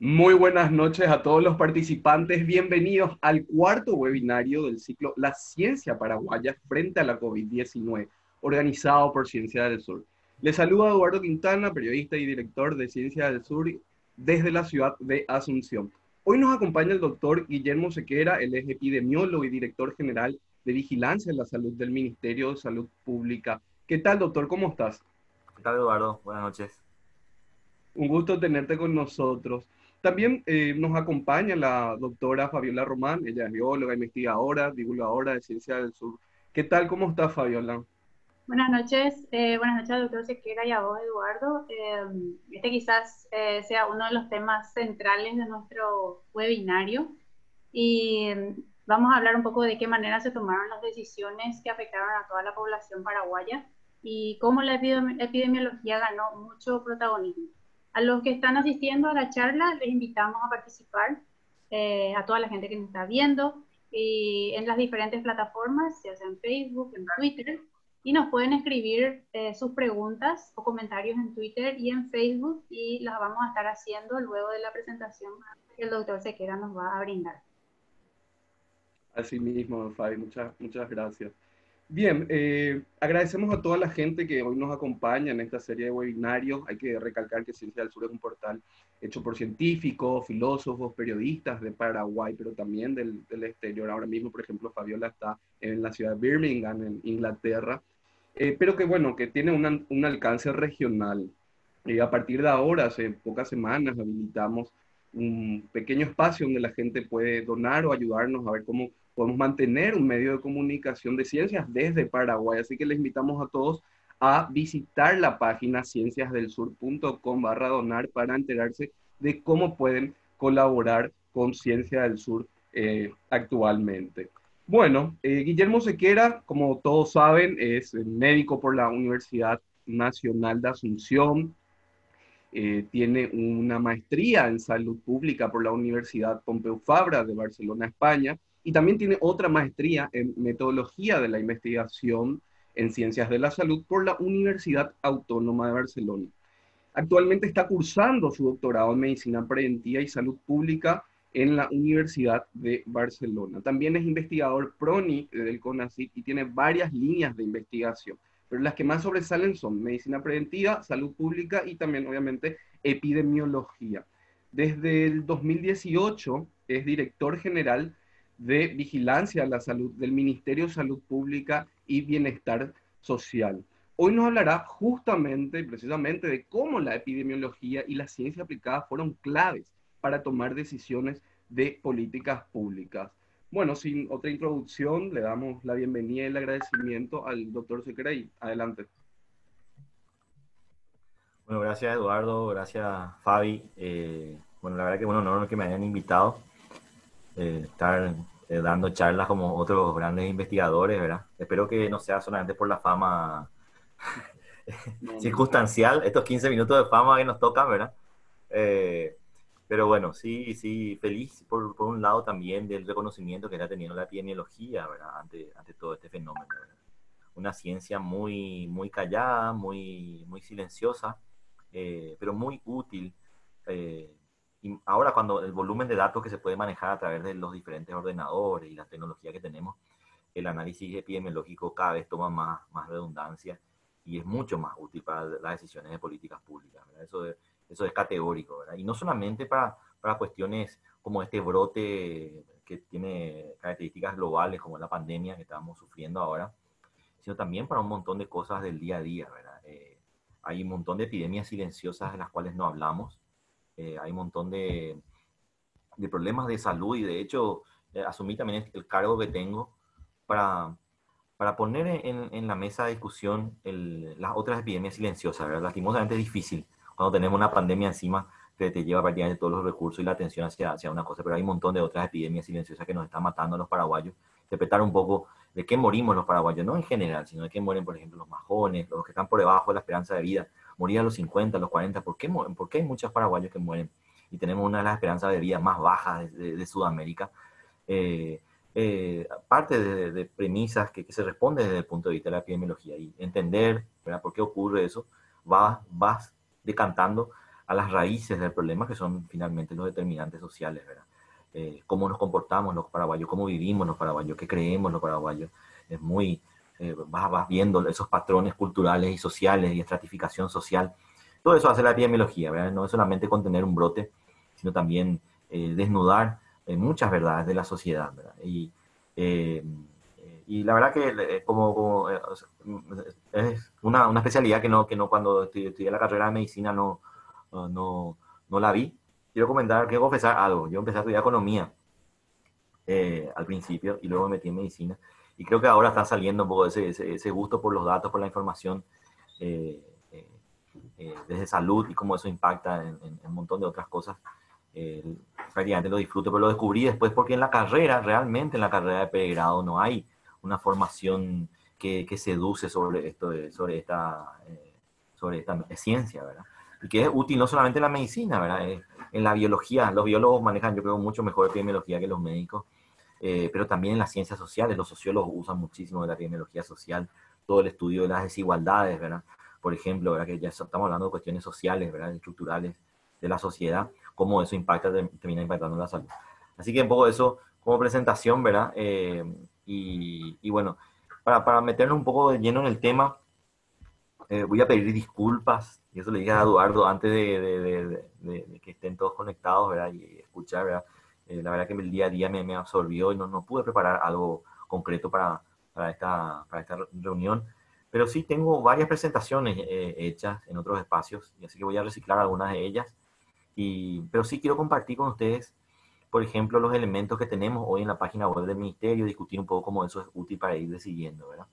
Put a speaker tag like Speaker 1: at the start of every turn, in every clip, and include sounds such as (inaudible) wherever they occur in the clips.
Speaker 1: Muy buenas noches a todos los participantes. Bienvenidos al cuarto webinario del ciclo La Ciencia Paraguaya frente a la COVID-19, organizado por Ciencia del Sur. Les saluda Eduardo Quintana, periodista y director de Ciencia del Sur desde la ciudad de Asunción. Hoy nos acompaña el doctor Guillermo Sequera, el es epidemiólogo y director general de Vigilancia en la Salud del Ministerio de Salud Pública. ¿Qué tal, doctor? ¿Cómo estás?
Speaker 2: ¿Qué tal, Eduardo? Buenas noches.
Speaker 1: Un gusto tenerte con nosotros. También eh, nos acompaña la doctora Fabiola Román, ella es bióloga, investigadora, divulgadora de Ciencia del Sur. ¿Qué tal? ¿Cómo está Fabiola?
Speaker 3: Buenas noches, eh, buenas noches doctor Sequera y a vos Eduardo. Eh, este quizás sea uno de los temas centrales de nuestro webinario y vamos a hablar un poco de qué manera se tomaron las decisiones que afectaron a toda la población paraguaya y cómo la epidemiología ganó mucho protagonismo. A los que están asistiendo a la charla les invitamos a participar, eh, a toda la gente que nos está viendo, y en las diferentes plataformas, ya sea en Facebook, en Twitter, y nos pueden escribir eh, sus preguntas o comentarios en Twitter y en Facebook y las vamos a estar haciendo luego de la presentación que el doctor Sequera nos va a brindar.
Speaker 1: Así mismo, Fabi, muchas, muchas gracias. Bien, eh, agradecemos a toda la gente que hoy nos acompaña en esta serie de webinarios. Hay que recalcar que Ciencia del Sur es un portal hecho por científicos, filósofos, periodistas de Paraguay, pero también del, exterior. Ahora mismo, por ejemplo, Fabiola está en la ciudad de Birmingham, en Inglaterra, eh, pero que bueno, que tiene un alcance regional. Y a partir de ahora, hace pocas semanas, habilitamos un pequeño espacio donde la gente puede donar o ayudarnos a ver cómo podemos mantener un medio de comunicación de ciencias desde Paraguay. Así que les invitamos a todos a visitar la página cienciasdelsur.com barra donar para enterarse de cómo pueden colaborar con Ciencia del Sur eh, actualmente. Bueno, eh, Guillermo Sequera, como todos saben, es médico por la Universidad Nacional de Asunción, eh, tiene una maestría en salud pública por la Universidad Pompeu Fabra de Barcelona, España, y también tiene otra maestría en metodología de la investigación en ciencias de la salud por la Universidad Autónoma de Barcelona. Actualmente está cursando su doctorado en medicina preventiva y salud pública en la Universidad de Barcelona. También es investigador PRONI del CONACYT y tiene varias líneas de investigación, pero las que más sobresalen son medicina preventiva, salud pública y también obviamente epidemiología. Desde el 2018 es director general de Vigilancia a la Salud del Ministerio de Salud Pública y Bienestar Social. Hoy nos hablará justamente, precisamente, de cómo la epidemiología y la ciencia aplicada fueron claves para tomar decisiones de políticas públicas. Bueno, sin otra introducción, le damos la bienvenida y el agradecimiento al doctor Secrey. Adelante.
Speaker 2: Bueno, gracias Eduardo, gracias Fabi. Eh, bueno, la verdad que bueno, no que me hayan invitado. Eh, estar eh, dando charlas como otros grandes investigadores, ¿verdad? Espero que no sea solamente por la fama (laughs) circunstancial, estos 15 minutos de fama que nos tocan, ¿verdad? Eh, pero bueno, sí, sí, feliz por, por, un lado también del reconocimiento que está teniendo la epidemiología, ¿verdad? Ante, ante todo este fenómeno. Una ciencia muy, muy callada, muy, muy silenciosa, pero muy útil y ahora cuando el volumen de datos que se puede manejar a través de los diferentes ordenadores y la tecnología que tenemos, el análisis epidemiológico cada vez toma más, más redundancia y es mucho más útil para las decisiones de políticas públicas. Eso, es, eso es categórico. ¿verdad? Y no solamente para, para cuestiones como este brote que tiene características globales como la pandemia que estamos sufriendo ahora, sino también para un montón de cosas del día a día. ¿verdad? Eh, hay un montón de epidemias silenciosas de las cuales no hablamos eh, hay un montón de, de, problemas de salud y de hecho eh, asumí también el cargo que tengo para, para poner en, en, la mesa de discusión el, las otras epidemias silenciosas. ¿verdad? Lastimosamente es difícil cuando tenemos una pandemia encima que te lleva prácticamente todos los recursos y la atención hacia, hacia una cosa, pero hay un montón de otras epidemias silenciosas que nos están matando a los paraguayos. Interpretar un poco de qué morimos los paraguayos, no en general, sino de qué mueren, por ejemplo, los majones, los que están por debajo de la esperanza de vida, morir a los 50, a los 40, ¿por qué, ¿por qué hay muchos paraguayos que mueren? Y tenemos una de las esperanzas de vida más bajas de, Sudamérica. Eh, eh, parte de, premisas que, se responden desde el punto de vista de la epidemiología y entender ¿verdad? por qué ocurre eso, vas, vas decantando a las raíces del problema, que son finalmente los determinantes sociales, ¿verdad? Eh, cómo nos comportamos los paraguayos, cómo vivimos los paraguayos, qué creemos los paraguayos. Es muy, eh, vas, vas, viendo esos patrones culturales y sociales y estratificación social. Todo eso hace la epidemiología, ¿verdad? No es solamente contener un brote, sino también eh, desnudar muchas verdades de la sociedad, ¿verdad? Y, y la verdad que como, como es una, una, especialidad que no, que no cuando estudié la carrera de medicina no, no, no la vi. Quiero comentar, quiero confesar algo. Yo empecé a estudiar economía eh, al principio y luego me metí en medicina. Y creo que ahora está saliendo un poco ese, ese, gusto por los datos, por la información eh, eh, desde salud y cómo eso impacta en, un montón de otras cosas. prácticamente lo disfruto, pero lo descubrí después porque en la carrera, realmente en la carrera de pregrado, no hay una formación que, que seduce sobre, esto, sobre, esta, sobre esta ciencia, ¿verdad? y que es útil no solamente en la medicina, ¿verdad? en la biología, los biólogos manejan, yo creo, mucho mejor epidemiología que los médicos, eh, pero también en las ciencias sociales, los sociólogos usan muchísimo de la epidemiología social, todo el estudio de las desigualdades, ¿verdad? Por ejemplo, ¿verdad? que ya estamos hablando de cuestiones sociales, ¿verdad? estructurales de la sociedad, cómo eso impacta, termina impactando la salud. Así que un poco eso como presentación, ¿verdad? Eh, y, y, bueno, para, para meternos un poco de lleno en el tema, eh, voy a pedir disculpas, y eso le dije a Eduardo antes de, que estén todos conectados, ¿verdad? Y escuchar, ¿verdad? Eh, la verdad que el día a día me, me absorbió y no, no, pude preparar algo concreto para, para, esta, para esta reunión, pero sí tengo varias presentaciones eh, hechas en otros espacios, y así que voy a reciclar algunas de ellas, y, pero sí quiero compartir con ustedes, por ejemplo, los elementos que tenemos hoy en la página web del Ministerio, discutir un poco cómo eso es útil para ir decidiendo, ¿verdad?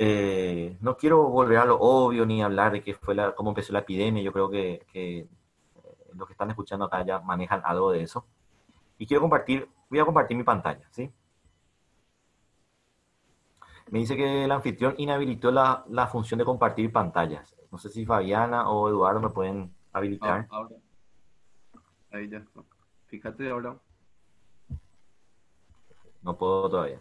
Speaker 2: Eh, no quiero volver a lo obvio ni hablar de qué fue la, cómo empezó la epidemia. Yo creo que, que eh, los que están escuchando acá ya manejan algo de eso. Y quiero compartir, voy a compartir mi pantalla, ¿sí? Me dice que el anfitrión inhabilitó la, la función de compartir pantallas. No sé si Fabiana o Eduardo me pueden habilitar.
Speaker 1: Ah, ahora. Ahí ya. Fíjate ahora.
Speaker 2: No puedo todavía.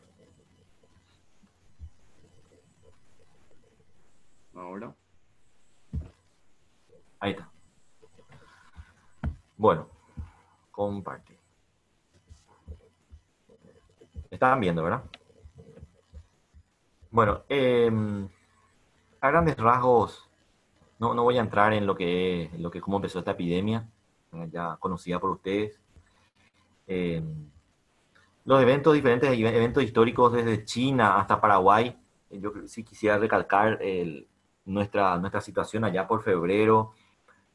Speaker 1: Ahora.
Speaker 2: Ahí está. Bueno, compartir. Estaban viendo, ¿verdad? Bueno, em, a grandes rasgos, no, no, voy a entrar en lo que, lo que cómo empezó esta epidemia, ya conocida por ustedes. Em, los eventos, diferentes eventos históricos desde China hasta Paraguay, yo sí quisiera recalcar el, nuestra, nuestra situación allá por febrero,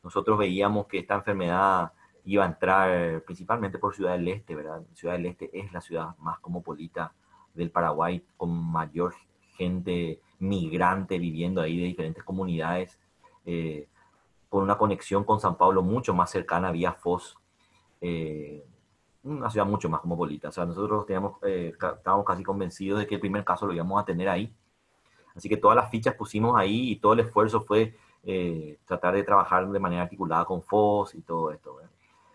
Speaker 2: nosotros veíamos que esta enfermedad iba a entrar principalmente por Ciudad del Este, ¿verdad? Ciudad del Este es la ciudad más cosmopolita del Paraguay, con mayor gente migrante viviendo ahí de diferentes comunidades, eh, con una conexión con San Pablo mucho más cercana vía Foz, eh, una ciudad mucho más cosmopolita. O sea, nosotros teníamos, eh, estábamos casi convencidos de que el primer caso lo íbamos a tener ahí, Así que todas las fichas pusimos ahí y todo el esfuerzo fue eh, tratar de trabajar de manera articulada con FOS y todo esto.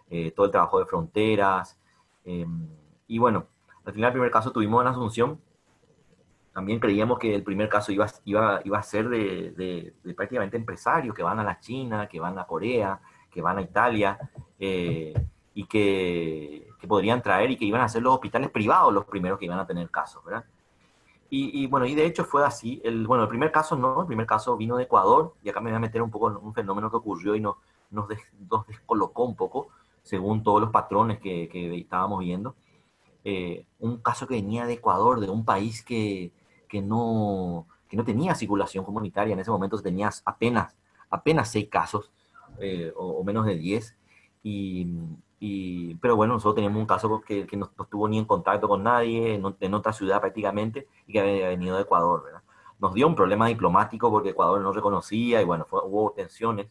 Speaker 2: Eh, todo el trabajo de fronteras. Em, y bueno, al final el primer caso tuvimos en Asunción. También creíamos que el primer caso iba, iba, iba a ser de, prácticamente empresarios que van a la China, que van a Corea, que van a Italia, eh, y que, que podrían traer y que iban a ser los hospitales privados los primeros que iban a tener casos, ¿verdad? Y, bueno, y de hecho fue así. El, bueno, el primer caso no, el primer caso vino de Ecuador, y acá me voy a meter un poco en un fenómeno que ocurrió y no, nos, descolocó un poco, según todos los patrones que, que estábamos viendo. Eh, un caso que venía de Ecuador, de un país que, que, no, que no tenía circulación comunitaria. En ese momento tenías apenas, apenas seis casos, eh, o, o, menos de diez. Y, y, pero bueno, nosotros teníamos un caso que, que no, estuvo ni en contacto con nadie, en, en, otra ciudad prácticamente, y que había venido de Ecuador, ¿verdad? Nos dio un problema diplomático porque Ecuador no reconocía y bueno, fue, hubo tensiones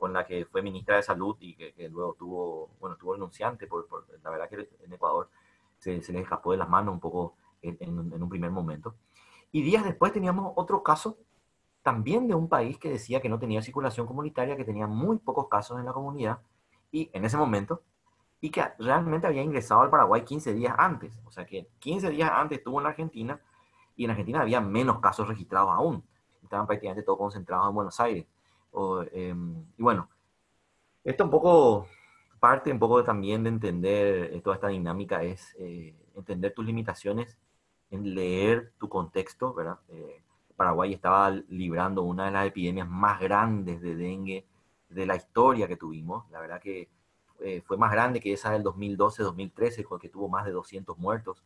Speaker 2: con la que fue ministra de Salud y que, que luego tuvo, bueno, estuvo denunciante, por, por, la verdad que en Ecuador se, se les escapó de las manos un poco en, en, en un primer momento. Y días después teníamos otro caso también de un país que decía que no tenía circulación comunitaria, que tenía muy pocos casos en la comunidad, y en ese momento y que realmente había ingresado al Paraguay 15 días antes. O sea que 15 días antes estuvo en Argentina y en Argentina había menos casos registrados aún. Estaban prácticamente todos concentrados en Buenos Aires. O, eh, y bueno, Esto un poco, parte un poco también de entender toda esta dinámica es eh, entender tus limitaciones en leer tu contexto, ¿verdad? Eh, Paraguay estaba librando una de las epidemias más grandes de dengue de la historia que tuvimos. La verdad que eh, fue más grande que esa del 2012-2013, que tuvo más de 200 muertos.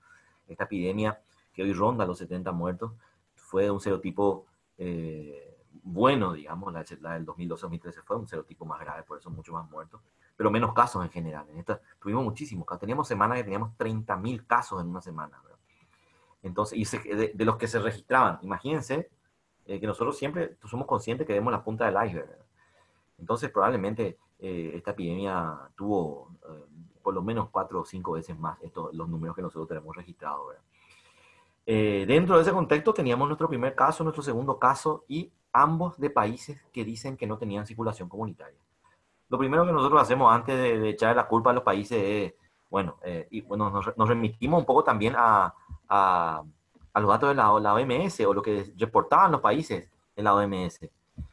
Speaker 2: Esta epidemia que hoy ronda los 70 muertos fue de un serotipo eh, bueno, digamos, la, del 2012-2013 fue un serotipo más grave, por eso mucho más muertos, pero menos casos en general. En esta, tuvimos muchísimos casos. Teníamos semanas que teníamos 30.000 casos en una semana. Entonces, y de, los que se registraban, imagínense eh, que nosotros siempre somos conscientes que vemos la punta del iceberg. Entonces, probablemente eh, esta epidemia tuvo eh, por lo menos cuatro o cinco veces más estos, los números que nosotros tenemos registrados. dentro de ese contexto teníamos nuestro primer caso, nuestro segundo caso y ambos de países que dicen que no tenían circulación comunitaria. Lo primero que nosotros hacemos antes de, echar la culpa a los países es, bueno, y bueno nos, nos, remitimos un poco también a, a, los datos de la, OMS o lo que reportaban los países en la OMS.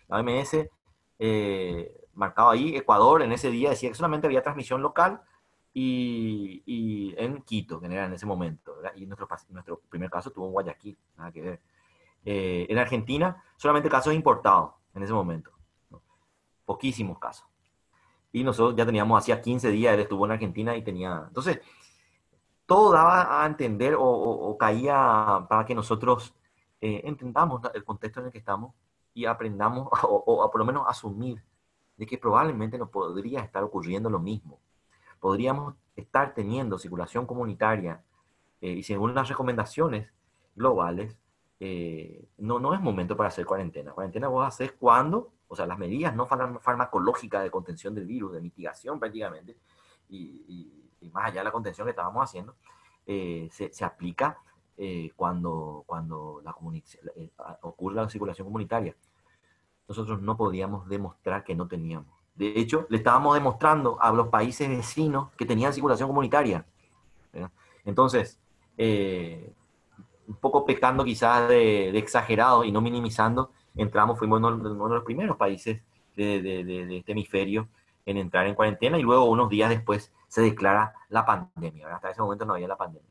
Speaker 2: La OMS eh, marcaba ahí, Ecuador en ese día decía que solamente había transmisión local y, y en Quito, que era en ese momento. Y nuestro, nuestro primer caso tuvo en Guayaquil, nada que ver. Eh, en Argentina, solamente casos importados en ese momento. Poquísimos casos. Y nosotros ya teníamos, hacía 15 días, él estuvo en Argentina y tenía... Entonces, todo daba a entender o, caía para que nosotros eh, entendamos el contexto en el que estamos y aprendamos (laughs) o, por lo menos asumir de que probablemente nos podría estar ocurriendo lo mismo. Podríamos estar teniendo circulación comunitaria eh, y según las recomendaciones globales, eh, no, no es momento para hacer cuarentena. Cuarentena vos haces cuando, o sea, las medidas no farmacológicas de contención del virus, de mitigación prácticamente, y y más allá de la contención que estábamos haciendo, eh, se, se, aplica eh, cuando, cuando la eh, ocurre la circulación comunitaria. Nosotros no podíamos demostrar que no teníamos. De hecho, le estábamos demostrando a los países vecinos que tenían circulación comunitaria. Entonces, un poco pecando quizás de, exagerado y no minimizando, entramos, fuimos uno, de los primeros países de, de, de, este hemisferio en entrar en cuarentena y luego unos días después se declara la pandemia, Hasta ese momento no había la pandemia.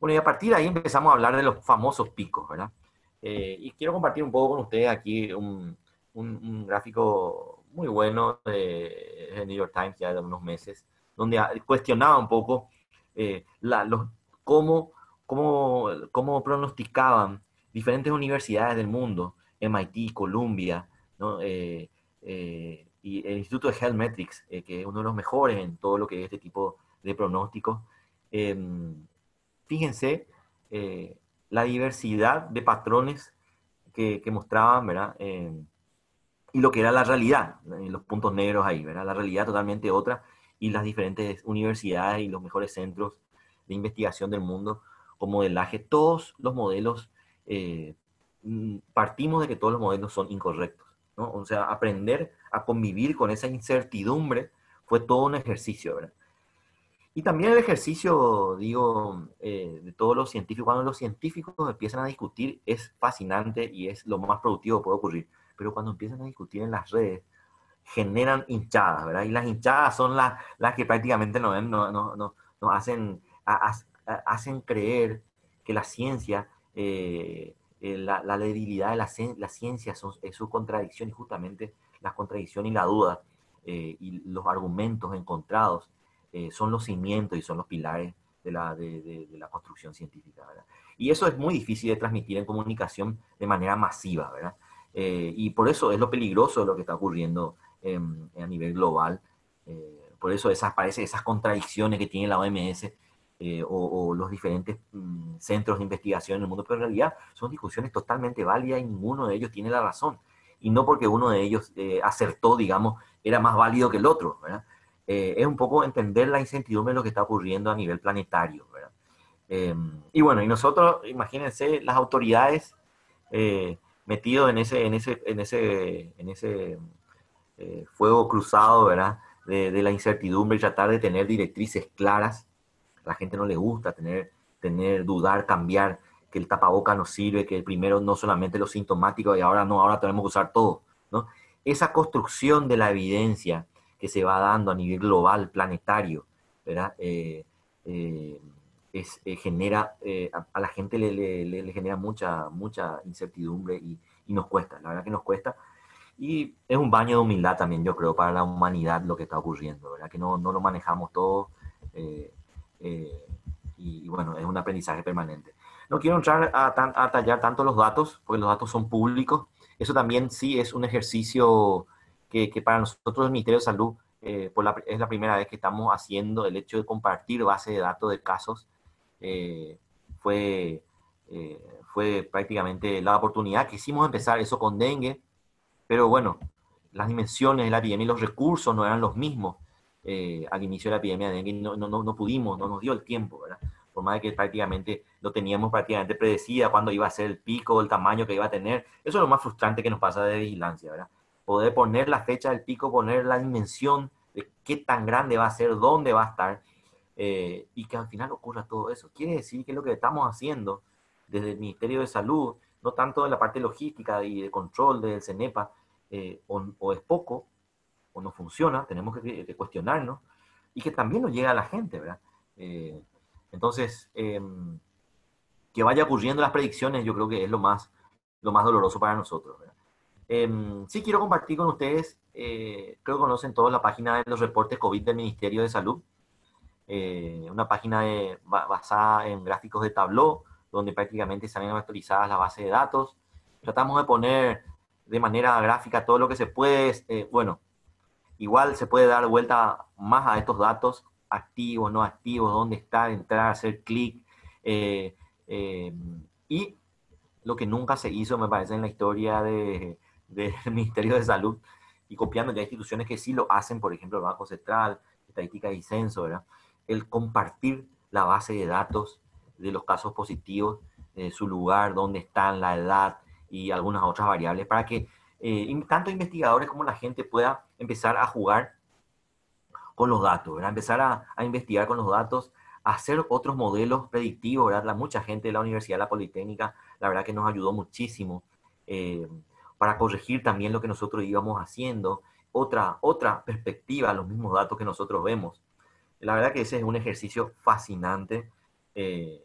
Speaker 2: Bueno, y a partir de ahí empezamos a hablar de los famosos picos, ¿verdad? Eh, y quiero compartir un poco con ustedes aquí un, un, gráfico muy bueno de, de, New York Times ya de unos meses, donde cuestionaba un poco eh, la, los, cómo, cómo, cómo pronosticaban diferentes universidades del mundo, MIT, Columbia, ¿no? Eh, y el Instituto de Health Metrics, eh, que es uno de los mejores en todo lo que es este tipo de pronósticos. Em, fíjense eh, la diversidad de patrones que, mostraban, ¿verdad? Em, y lo que era la realidad, los puntos negros ahí, ¿verdad? La realidad totalmente otra y las diferentes universidades y los mejores centros de investigación del mundo como modelaje, todos los modelos, eh, mm, partimos de que todos los modelos son incorrectos. O sea, aprender a convivir con esa incertidumbre fue todo un ejercicio, ¿verdad? Y también el ejercicio, digo, eh, de todos los científicos, cuando los científicos empiezan a discutir es fascinante y es lo más productivo que puede ocurrir, pero cuando empiezan a discutir en las redes, generan hinchadas, ¿verdad? Y las hinchadas son las, las que prácticamente no, no, no, no hacen, hacen creer que la ciencia eh, eh, la, debilidad de la, la ciencia son, es su contradicción y justamente la contradicción y la duda eh, y los argumentos encontrados son los cimientos y son los pilares de la, de, la construcción científica. Y eso es muy difícil de transmitir en comunicación de manera masiva, ¿verdad? y por eso es lo peligroso de lo que está ocurriendo a nivel global. por eso esas, parece esas contradicciones que tiene la OMS eh, o, los diferentes mm, centros de investigación en el mundo, pero en realidad son discusiones totalmente válidas y ninguno de ellos tiene la razón. Y no porque uno de ellos eh, acertó, digamos, era más válido que el otro. Eh, es un poco entender la incertidumbre de lo que está ocurriendo a nivel planetario, ¿verdad? Em, y bueno, y nosotros, imagínense, las autoridades metidos en ese, en ese, en ese, en ese fuego cruzado, ¿verdad? De, de la incertidumbre tratar de tener directrices claras la gente no le gusta tener, tener, dudar, cambiar, que el tapaboca no sirve, que primero no solamente lo sintomático y ahora no, ahora tenemos que usar todo, ¿no? Esa construcción de la evidencia que se va dando a nivel global, planetario, ¿verdad? Eh, eh, es, genera, a, la gente le, le, genera mucha, mucha incertidumbre y, y, nos cuesta, la verdad que nos cuesta. Y es un baño de humildad también, yo creo, para la humanidad lo que está ocurriendo, ¿verdad? Que no, no lo manejamos todo y, bueno, es un aprendizaje permanente. No quiero entrar a, a, tallar tanto los datos, porque los datos son públicos. Eso también sí es un ejercicio que, para nosotros el Ministerio de Salud eh, es la primera vez que estamos haciendo el hecho de compartir base de datos de casos. Eh, fue, eh, fue prácticamente la oportunidad. que hicimos empezar eso con dengue, pero bueno, las dimensiones de la epidemia y los recursos no eran los mismos al inicio de la epidemia de dengue. No, no, no, pudimos, no nos dio el tiempo, ¿verdad? Por más de que prácticamente lo teníamos prácticamente predecida cuándo iba a ser el pico, el tamaño que iba a tener. Eso es lo más frustrante que nos pasa de vigilancia, ¿verdad? Poder poner la fecha del pico, poner la dimensión de qué tan grande va a ser, dónde va a estar, eh, y que al final ocurra todo eso. Quiere decir que lo que estamos haciendo desde el Ministerio de Salud, no tanto en la parte logística y de control del CENEPA, eh, o, es poco, o no funciona, tenemos que, cuestionarnos, y que también nos llega a la gente, ¿verdad? Eh, entonces, em, que vaya ocurriendo las predicciones, yo creo que es lo más, lo más doloroso para nosotros. Em, sí quiero compartir con ustedes, eh, creo que conocen todos la página de los reportes COVID del Ministerio de Salud, eh, una página basada en gráficos de Tableau, donde prácticamente salen actualizadas la base de datos. Tratamos de poner de manera gráfica todo lo que se puede. Eh, bueno, igual se puede dar vuelta más a estos datos, activos, no activos, dónde está, entrar, hacer clic. y lo que nunca se hizo, me parece, en la historia de, (laughs) del Ministerio de Salud y copiando ya instituciones que sí lo hacen, por ejemplo, el Banco Central, Estadística y Censo. El compartir la base de datos de los casos positivos, su lugar, dónde están, la edad y algunas otras variables para que eh, tanto investigadores como la gente pueda empezar a jugar con los datos, ¿verdad? Empezar a, a investigar con los datos, a hacer otros modelos predictivos, ¿verdad? La, mucha gente de la Universidad de la Politécnica, la verdad que nos ayudó muchísimo. Eh, para corregir también lo que nosotros íbamos haciendo, otra, otra perspectiva, los mismos datos que nosotros vemos. La verdad que ese es un ejercicio fascinante eh,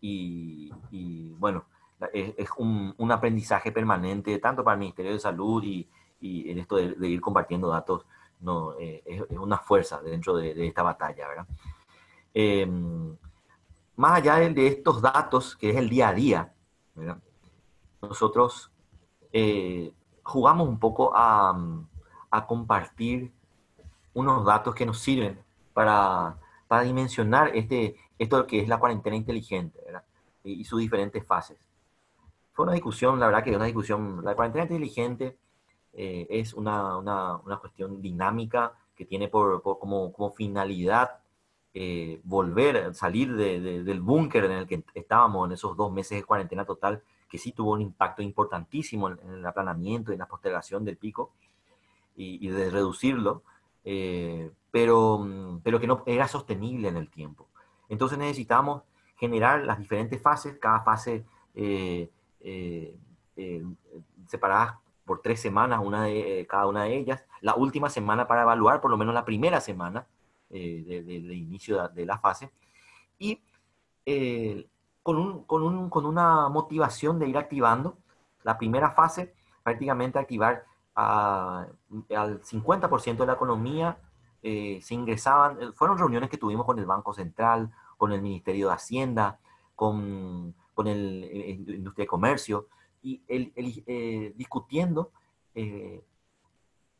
Speaker 2: y, bueno, es, un, un, aprendizaje permanente tanto para el Ministerio de Salud y, y en esto de, ir compartiendo datos, no, eh, es, una fuerza dentro de, esta batalla, ¿verdad? Em, más allá de, estos datos, que es el día a día, ¿verdad? nosotros eh, jugamos un poco a, compartir unos datos que nos sirven para, dimensionar este, esto que es la cuarentena inteligente Y, sus diferentes fases. Fue una discusión, la verdad que una discusión, la cuarentena inteligente eh, es una, cuestión dinámica que tiene por, como, finalidad eh, volver, salir del búnker en el que estábamos en esos dos meses de cuarentena total que sí tuvo un impacto importantísimo en, el aplanamiento y en la postergación del pico y, de reducirlo, eh, pero, pero que no era sostenible en el tiempo. Entonces necesitamos generar las diferentes fases, cada fase eh, eh, separadas por tres semanas, una de, cada una de ellas, la última semana para evaluar por lo menos la primera semana del inicio de, la fase, y con, un, con, un, con una motivación de ir activando. La primera fase, prácticamente activar al 50% de la economía, eh, se ingresaban, eh, fueron reuniones que tuvimos con el Banco Central, con el Ministerio de Hacienda, con, con el, eh, Industria de Comercio, y el, discutiendo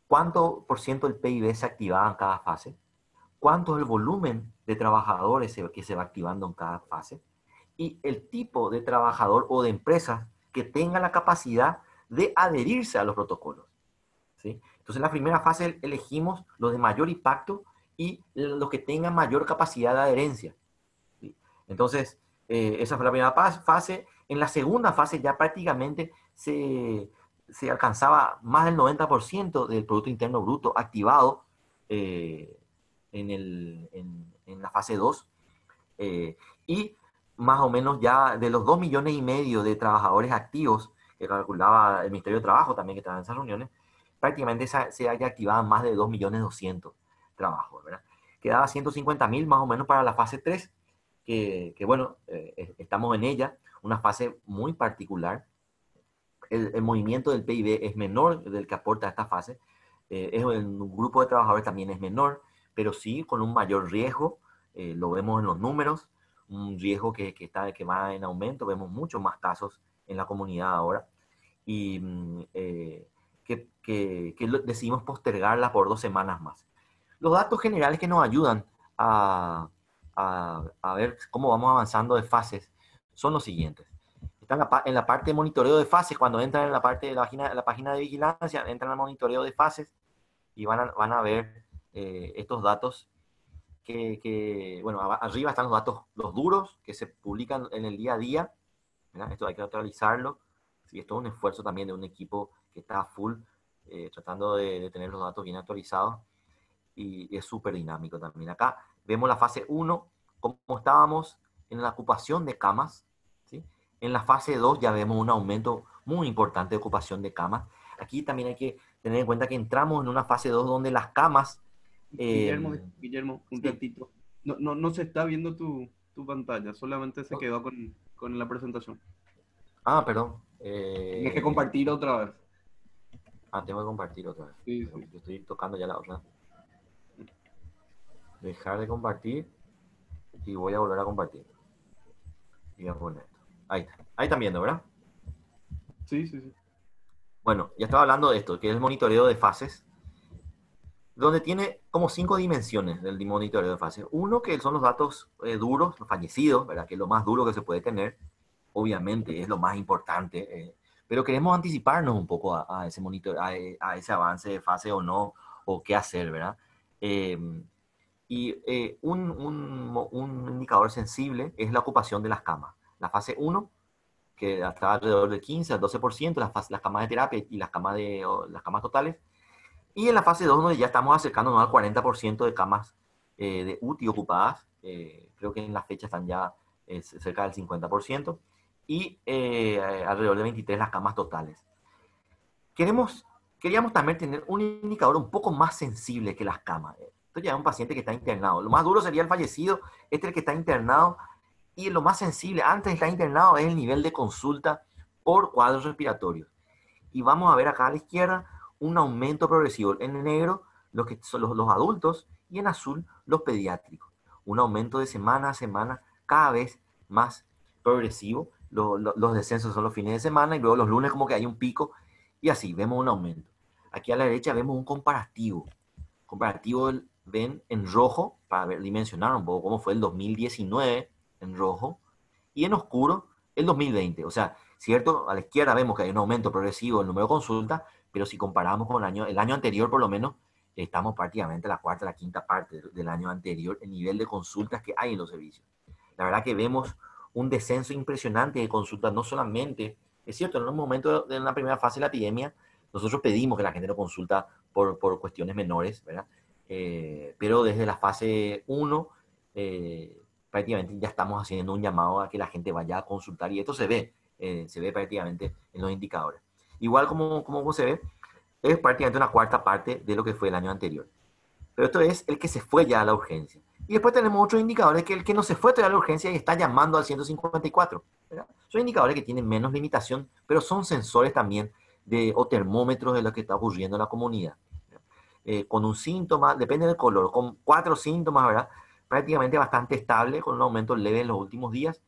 Speaker 2: cuánto por ciento del PIB se activaba en cada fase, cuánto es el volumen de trabajadores que se va activando en cada fase, y el tipo de trabajador o de empresa que tenga la capacidad de adherirse a los protocolos. ¿sí? Entonces, en la primera fase elegimos los de mayor impacto y los que tengan mayor capacidad de adherencia. Entonces, eh, esa fue la primera fase. En la segunda fase ya prácticamente se, se alcanzaba más del 90% del Producto Interno Bruto activado eh, en, el, en, en, la fase 2. Eh, y más o menos ya de los dos millones y medio de trabajadores activos que calculaba el Ministerio de Trabajo también que estaba en esas reuniones, prácticamente se haya activado más de 2.200.000 trabajos, ¿verdad? Quedaba 150.000 más o menos para la fase 3, que, bueno, eh, estamos en ella, una fase muy particular. El, movimiento del PIB es menor del que aporta esta fase, eh, es, el grupo de trabajadores también es menor, pero sí con un mayor riesgo, eh, lo vemos en los números, un riesgo que, que, está, que va en aumento, vemos muchos más casos en la comunidad ahora, y mm, que, que, que decidimos postergarla por dos semanas más. Los datos generales que nos ayudan a, a, ver cómo vamos avanzando de fases son los siguientes. Están en la, parte de monitoreo de fases, cuando entran en la parte de la página, la página de vigilancia, entran al monitoreo de fases y van a, van a ver eh, estos datos que, que, bueno, arriba están los datos, los duros, que se publican en el día a día. Esto hay que actualizarlo. Sí, esto es un esfuerzo también de un equipo que está full, eh, tratando de, de, tener los datos bien actualizados. Y, y es súper dinámico también. Acá Vemos la fase 1, como estábamos en la ocupación de camas. ¿sí? En la fase 2 ya vemos un aumento muy importante de ocupación de camas. Aquí también hay que tener en cuenta que entramos en una fase 2 donde las camas...
Speaker 1: Guillermo, eh, Guillermo, un ratito. No, no, no, se está viendo tu, tu pantalla, solamente se quedó con, con, la presentación.
Speaker 2: Ah, perdón.
Speaker 1: Eh, Tienes que compartir otra vez.
Speaker 2: Ah, tengo que compartir otra vez. Sí, sí. Yo estoy tocando ya la otra dejar de compartir y voy a volver a compartir. Y a poner esto. Ahí está. Ahí están viendo, ¿verdad?
Speaker 1: Sí, sí, sí.
Speaker 2: Bueno, ya estaba hablando de esto, que es el monitoreo de fases, donde tiene como cinco dimensiones del monitoreo de fases. Uno, que son los datos eh, duros, los fallecidos, ¿verdad? Que es lo más duro que se puede tener. Obviamente es lo más importante, eh, pero queremos anticiparnos un poco a, ese monitor, a, ese avance de fase o no, o qué hacer, ¿verdad? Eh, y eh, un, un, un, indicador sensible es la ocupación de las camas. La fase 1, que está alrededor del 15 al 12%, las, las camas de terapia y las camas, de, las camas totales. Y en la fase 2, donde ya estamos acercándonos al 40% de camas eh, de UTI ocupadas, eh, creo que en la fecha están ya cerca del 50%, y alrededor de 23 las camas totales. Queremos, queríamos también tener un indicador un poco más sensible que las camas. Esto ya es un paciente que está internado. Lo más duro sería el fallecido, este es el que está internado. Y lo más sensible, antes de estar internado, es el nivel de consulta por cuadros respiratorios. Y vamos a ver acá a la izquierda un aumento progresivo. En negro, los, que son los, adultos, y en azul, los pediátricos. Un aumento de semana a semana cada vez más progresivo. los descensos son los fines de semana y luego los lunes como que hay un pico y así vemos un aumento. Aquí a la derecha vemos un comparativo. Comparativo ven en rojo, para ver, dimensionar un poco cómo fue el 2019 en rojo, y en oscuro el 2020. O sea, cierto, a la izquierda vemos que hay un aumento progresivo en el número de consultas, pero si comparamos con el año, el año anterior, por lo menos, estamos prácticamente a la cuarta, la quinta parte del año anterior, el nivel de consultas que hay en los servicios. La verdad que vemos un descenso impresionante de consultas, no solamente, es cierto, en un momento de la primera fase de la epidemia, nosotros pedimos que la gente no consulta por, por cuestiones menores, ¿verdad? Eh, pero desde la fase 1 eh, prácticamente ya estamos haciendo un llamado a que la gente vaya a consultar y esto se ve, eh, se ve prácticamente en los indicadores. Igual como, como se ve, es prácticamente una cuarta parte de lo que fue el año anterior. Pero esto es el que se fue ya a la urgencia. Y después tenemos otros indicadores que el que no se fue todavía a la urgencia y está llamando al 154. Son indicadores que tienen menos limitación, pero son sensores también de, o termómetros de lo que está ocurriendo en la comunidad. Eh, con un síntoma, depende del color, con cuatro síntomas, ¿verdad? Prácticamente bastante estable, con un aumento leve en los últimos días.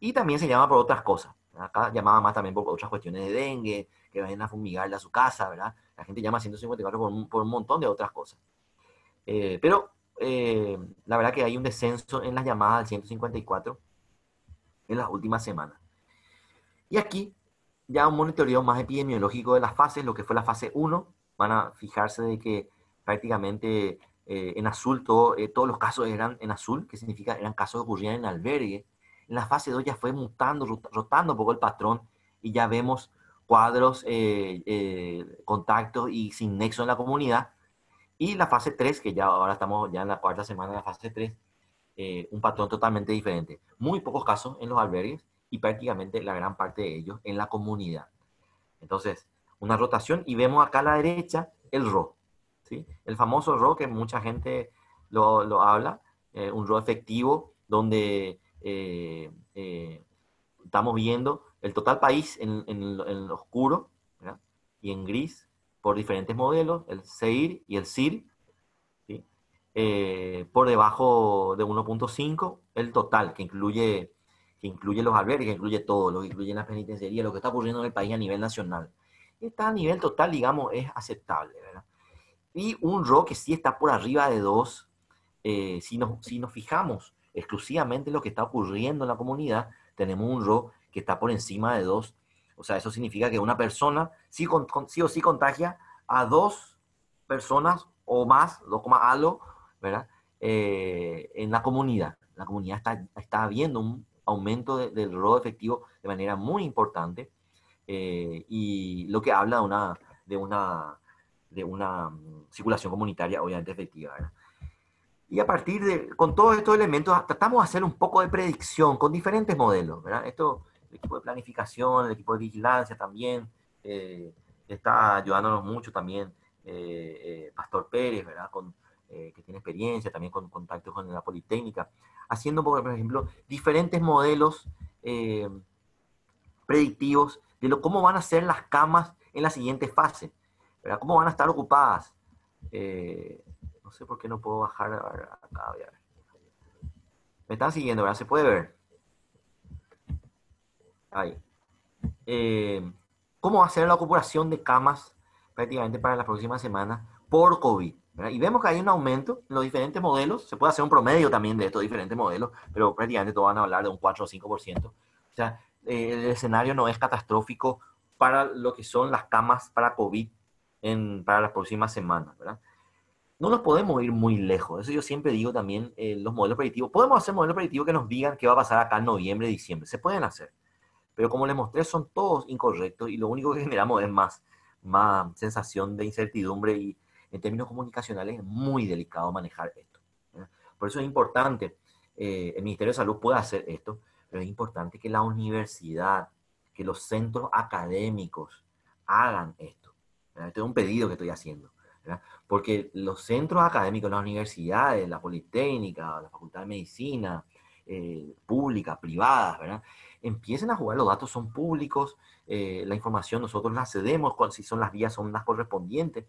Speaker 2: Y también se llama por otras cosas. Acá llamaba más también por otras cuestiones de dengue, que vayan a fumigarle a su casa, ¿verdad? La gente llama 154 por un, por un montón de otras cosas. Eh, pero eh, la verdad que hay un descenso en las llamadas al 154 en las últimas semanas. Y aquí ya un monitoreo más epidemiológico de las fases, lo que fue la fase 1, van a fijarse de que prácticamente eh, en azul, eh, todos los casos eran en azul, que significa eran casos que ocurrían en albergue. En la fase 2 ya fue mutando, rotando un poco el patrón y ya vemos cuadros, eh, contactos y sin nexo en la comunidad. Y la fase 3, que ya ahora estamos ya en la cuarta semana de la fase 3, un patrón totalmente diferente. Muy pocos casos en los albergues y prácticamente la gran parte de ellos en la comunidad. Entonces, una rotación y vemos acá a la derecha el RO, ¿sí? El famoso RO que mucha gente lo, lo habla, eh, un RO efectivo donde eh, eh, estamos viendo el total país en, en, en oscuro y en gris por diferentes modelos, el CEIR y el ¿sí? por debajo de 1.5 el total, que incluye, que incluye los albergues, que incluye todo, lo que incluye la penitenciaría, lo que está ocurriendo en el país a nivel nacional. Está a nivel total, digamos, es aceptable. Y un RO que sí está por arriba de 2, eh, si, nos, si nos fijamos exclusivamente en lo que está ocurriendo en la comunidad, tenemos un RO que está por encima de 2. O sea, eso significa que una persona sí, con, sí o sí contagia a dos personas o más, 2, algo, ¿verdad? Eh, en la comunidad. La comunidad está, está viendo un aumento del RO efectivo de manera muy importante eh, y lo que habla de una, de una, de una mm, circulación comunitaria obviamente efectiva. ¿verdad? Y a partir de, con todos estos elementos, tratamos de hacer un poco de predicción con diferentes modelos. ¿verdad? Esto, el equipo de planificación, el equipo de vigilancia también, eh, está ayudándonos mucho también eh, Pastor Pérez, ¿verdad? Con, que tiene experiencia también con contactos con la Politécnica haciendo, por ejemplo, diferentes modelos eh, predictivos de lo, cómo van a ser las camas en la siguiente fase, ¿verdad? cómo van a estar ocupadas. Eh, no sé por qué no puedo bajar acá. Me están siguiendo, ¿verdad? Se puede ver. Ahí. Eh, ¿Cómo va a ser la ocupación de camas prácticamente para la próxima semana por COVID? Y vemos que hay un aumento en los diferentes modelos. Se puede hacer un promedio también de estos diferentes modelos, pero prácticamente todos van a hablar de un 4 o 5%. O sea, eh, el escenario no es catastrófico para lo que son las camas para COVID en, para las próximas semanas, ¿verdad? No nos podemos ir muy lejos. Eso yo siempre digo también, eh, los modelos predictivos. Podemos hacer modelos predictivos que nos digan qué va a pasar acá en noviembre, diciembre. Se pueden hacer. Pero como les mostré, son todos incorrectos y lo único que (laughs) generamos es más, más sensación de incertidumbre y, en términos comunicacionales es muy delicado manejar esto. Por eso es importante, eh, el Ministerio de Salud puede hacer esto, pero es importante que la universidad, que los centros académicos hagan esto. Este es un pedido que estoy haciendo. Porque los centros académicos, las universidades, la Politécnica, la Facultad de Medicina, eh, públicas, privadas, ¿verdad? empiecen a jugar, los datos son públicos, eh, la información nosotros la cedemos, si son las vías son las correspondientes,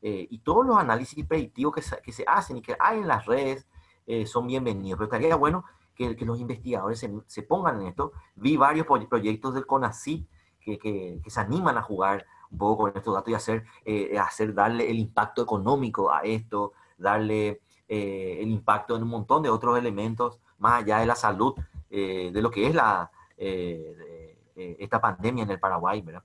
Speaker 2: eh, y todos los análisis predictivos que se, que se, hacen y que hay en las redes eh, son bienvenidos. Pero estaría bueno que, que los investigadores se, se, pongan en esto. Vi varios proyectos del CONACYT que, que, se animan a jugar un poco con estos datos y hacer, eh, hacer darle el impacto económico a esto, darle eh, el impacto en un montón de otros elementos más allá de la salud, eh, de lo que es la, esta pandemia en el Paraguay, ¿verdad?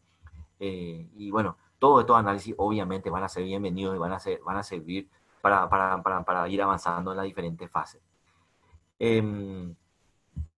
Speaker 2: y bueno, todos estos análisis obviamente van a ser bienvenidos y van a, ser, van a servir para, para, para, para ir avanzando en las diferentes fases. Eh,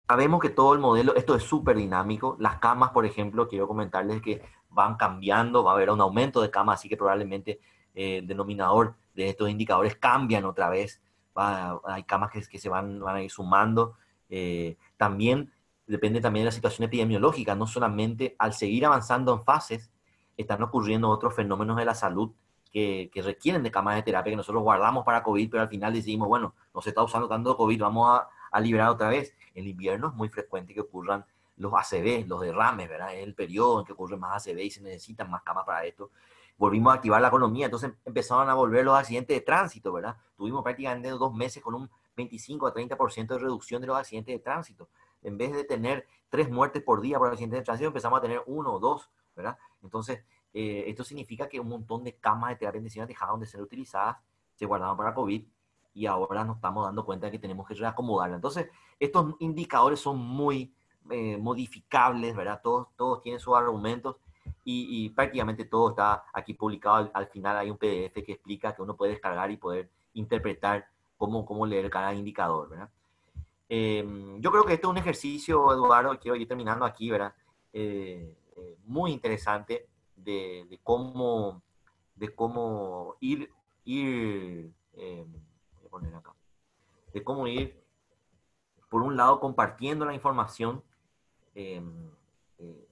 Speaker 2: sabemos que todo el modelo, esto es súper dinámico. Las camas, por ejemplo, quiero comentarles que van cambiando, va a haber un aumento de camas, así que probablemente eh, el denominador de estos indicadores cambian otra vez. Hay camas que, se van, van a ir sumando. Eh, también depende también de la situación epidemiológica, no solamente al seguir avanzando en fases, están ocurriendo otros fenómenos de la salud que, que, requieren de camas de terapia que nosotros guardamos para COVID, pero al final decidimos, bueno, no se está usando tanto COVID, vamos a, a liberar otra vez. En invierno es muy frecuente que ocurran los ACV, los derrames, ¿verdad? Es el periodo en que ocurren más ACV y se necesitan más camas para esto. Volvimos a activar la economía, entonces empezaron a volver los accidentes de tránsito, ¿verdad? Tuvimos prácticamente dos meses con un 25 a 30% de reducción de los accidentes de tránsito. En vez de tener tres muertes por día por accidentes de tránsito, empezamos a tener uno o dos, ¿verdad? Entonces, eh, esto significa que un montón de camas de terapia intensiva dejaron de ser utilizadas, se guardaban para COVID y ahora nos estamos dando cuenta de que tenemos que reacomodarla. Entonces, estos indicadores son muy eh, modificables, ¿verdad? Todos, todos tienen sus argumentos y, y prácticamente todo está aquí publicado. Al, al, final hay un PDF que explica que uno puede descargar y poder interpretar cómo, cómo leer cada indicador, ¿verdad? Eh, yo creo que esto es un ejercicio, Eduardo, quiero ir terminando aquí, ¿verdad? Eh, eh, muy interesante de, de, cómo, de cómo ir, ir eh, voy a poner acá, de cómo ir, por un lado, compartiendo la información. Eh,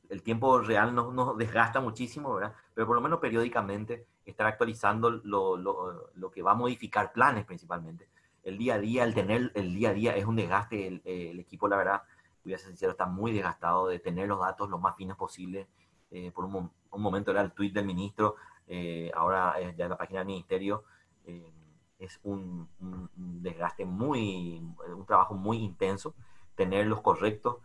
Speaker 2: el tiempo real nos, nos, desgasta muchísimo, ¿verdad? Pero por lo menos periódicamente estar actualizando lo, lo, lo, que va a modificar planes principalmente. El día a día, el tener el día a día es un desgaste, el, el equipo la verdad, voy a ser sincero, está muy desgastado de tener los datos lo más finos posible. Eh, por un, un, momento era el tweet del ministro, eh, ahora es ya la página del ministerio. Eh, es un, un, desgaste muy, un trabajo muy intenso, tenerlos correctos.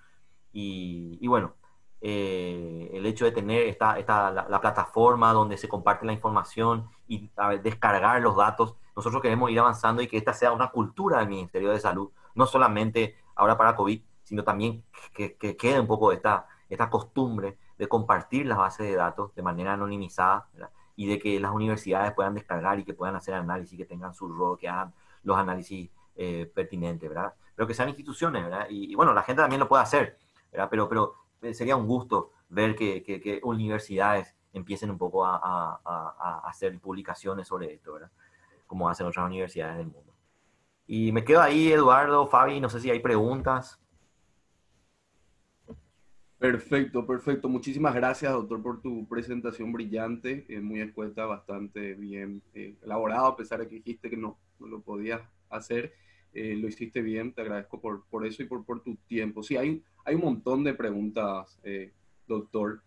Speaker 2: Y, y bueno, eh, el hecho de tener esta, esta la, la, plataforma donde se comparte la información y ver, descargar los datos, nosotros queremos ir avanzando y que esta sea una cultura del Ministerio de Salud, no solamente ahora para COVID, sino también que, que quede un poco esta, esta costumbre de compartir las bases de datos de manera anonimizada ¿verdad? y de que las universidades puedan descargar y que puedan hacer análisis, que tengan su rol, que hagan los análisis eh, pertinentes, ¿verdad? Pero que sean instituciones, ¿verdad? Y, y, bueno, la gente también lo puede hacer, ¿verdad? Pero, pero eh, sería un gusto ver que, que, que universidades empiecen un poco a, a, a, hacer publicaciones sobre esto, ¿verdad? Como hacen otras universidades del mundo. Y me quedo ahí, Eduardo, Fabi, no sé si hay preguntas.
Speaker 1: Perfecto, perfecto. Muchísimas gracias, doctor, por tu presentación brillante, muy escueta, bastante bien eh, elaborado, a pesar de que dijiste que no, no lo podías hacer. Eh, lo hiciste bien, te agradezco por, por eso y por, por, tu tiempo. Sí, hay, hay un montón de preguntas, eh, doctor.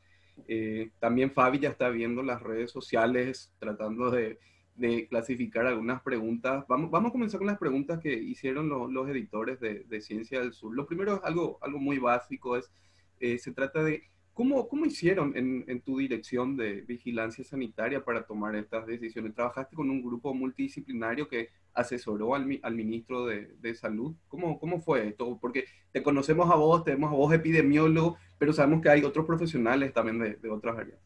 Speaker 1: Eh, también Fabi ya está viendo las redes sociales, tratando de, de, clasificar algunas preguntas. Vamos, vamos a comenzar con las preguntas que hicieron los, editores de, de, Ciencia del Sur. Lo primero es algo, algo muy básico, es se trata de cómo, cómo hicieron en, en, tu dirección de vigilancia sanitaria para tomar estas decisiones. ¿Trabajaste con un grupo multidisciplinario que asesoró al, al ministro de, de, Salud? ¿Cómo, ¿Cómo fue esto? Porque te conocemos a vos, tenemos a vos epidemiólogo, pero sabemos que hay otros profesionales también de, de otras áreas.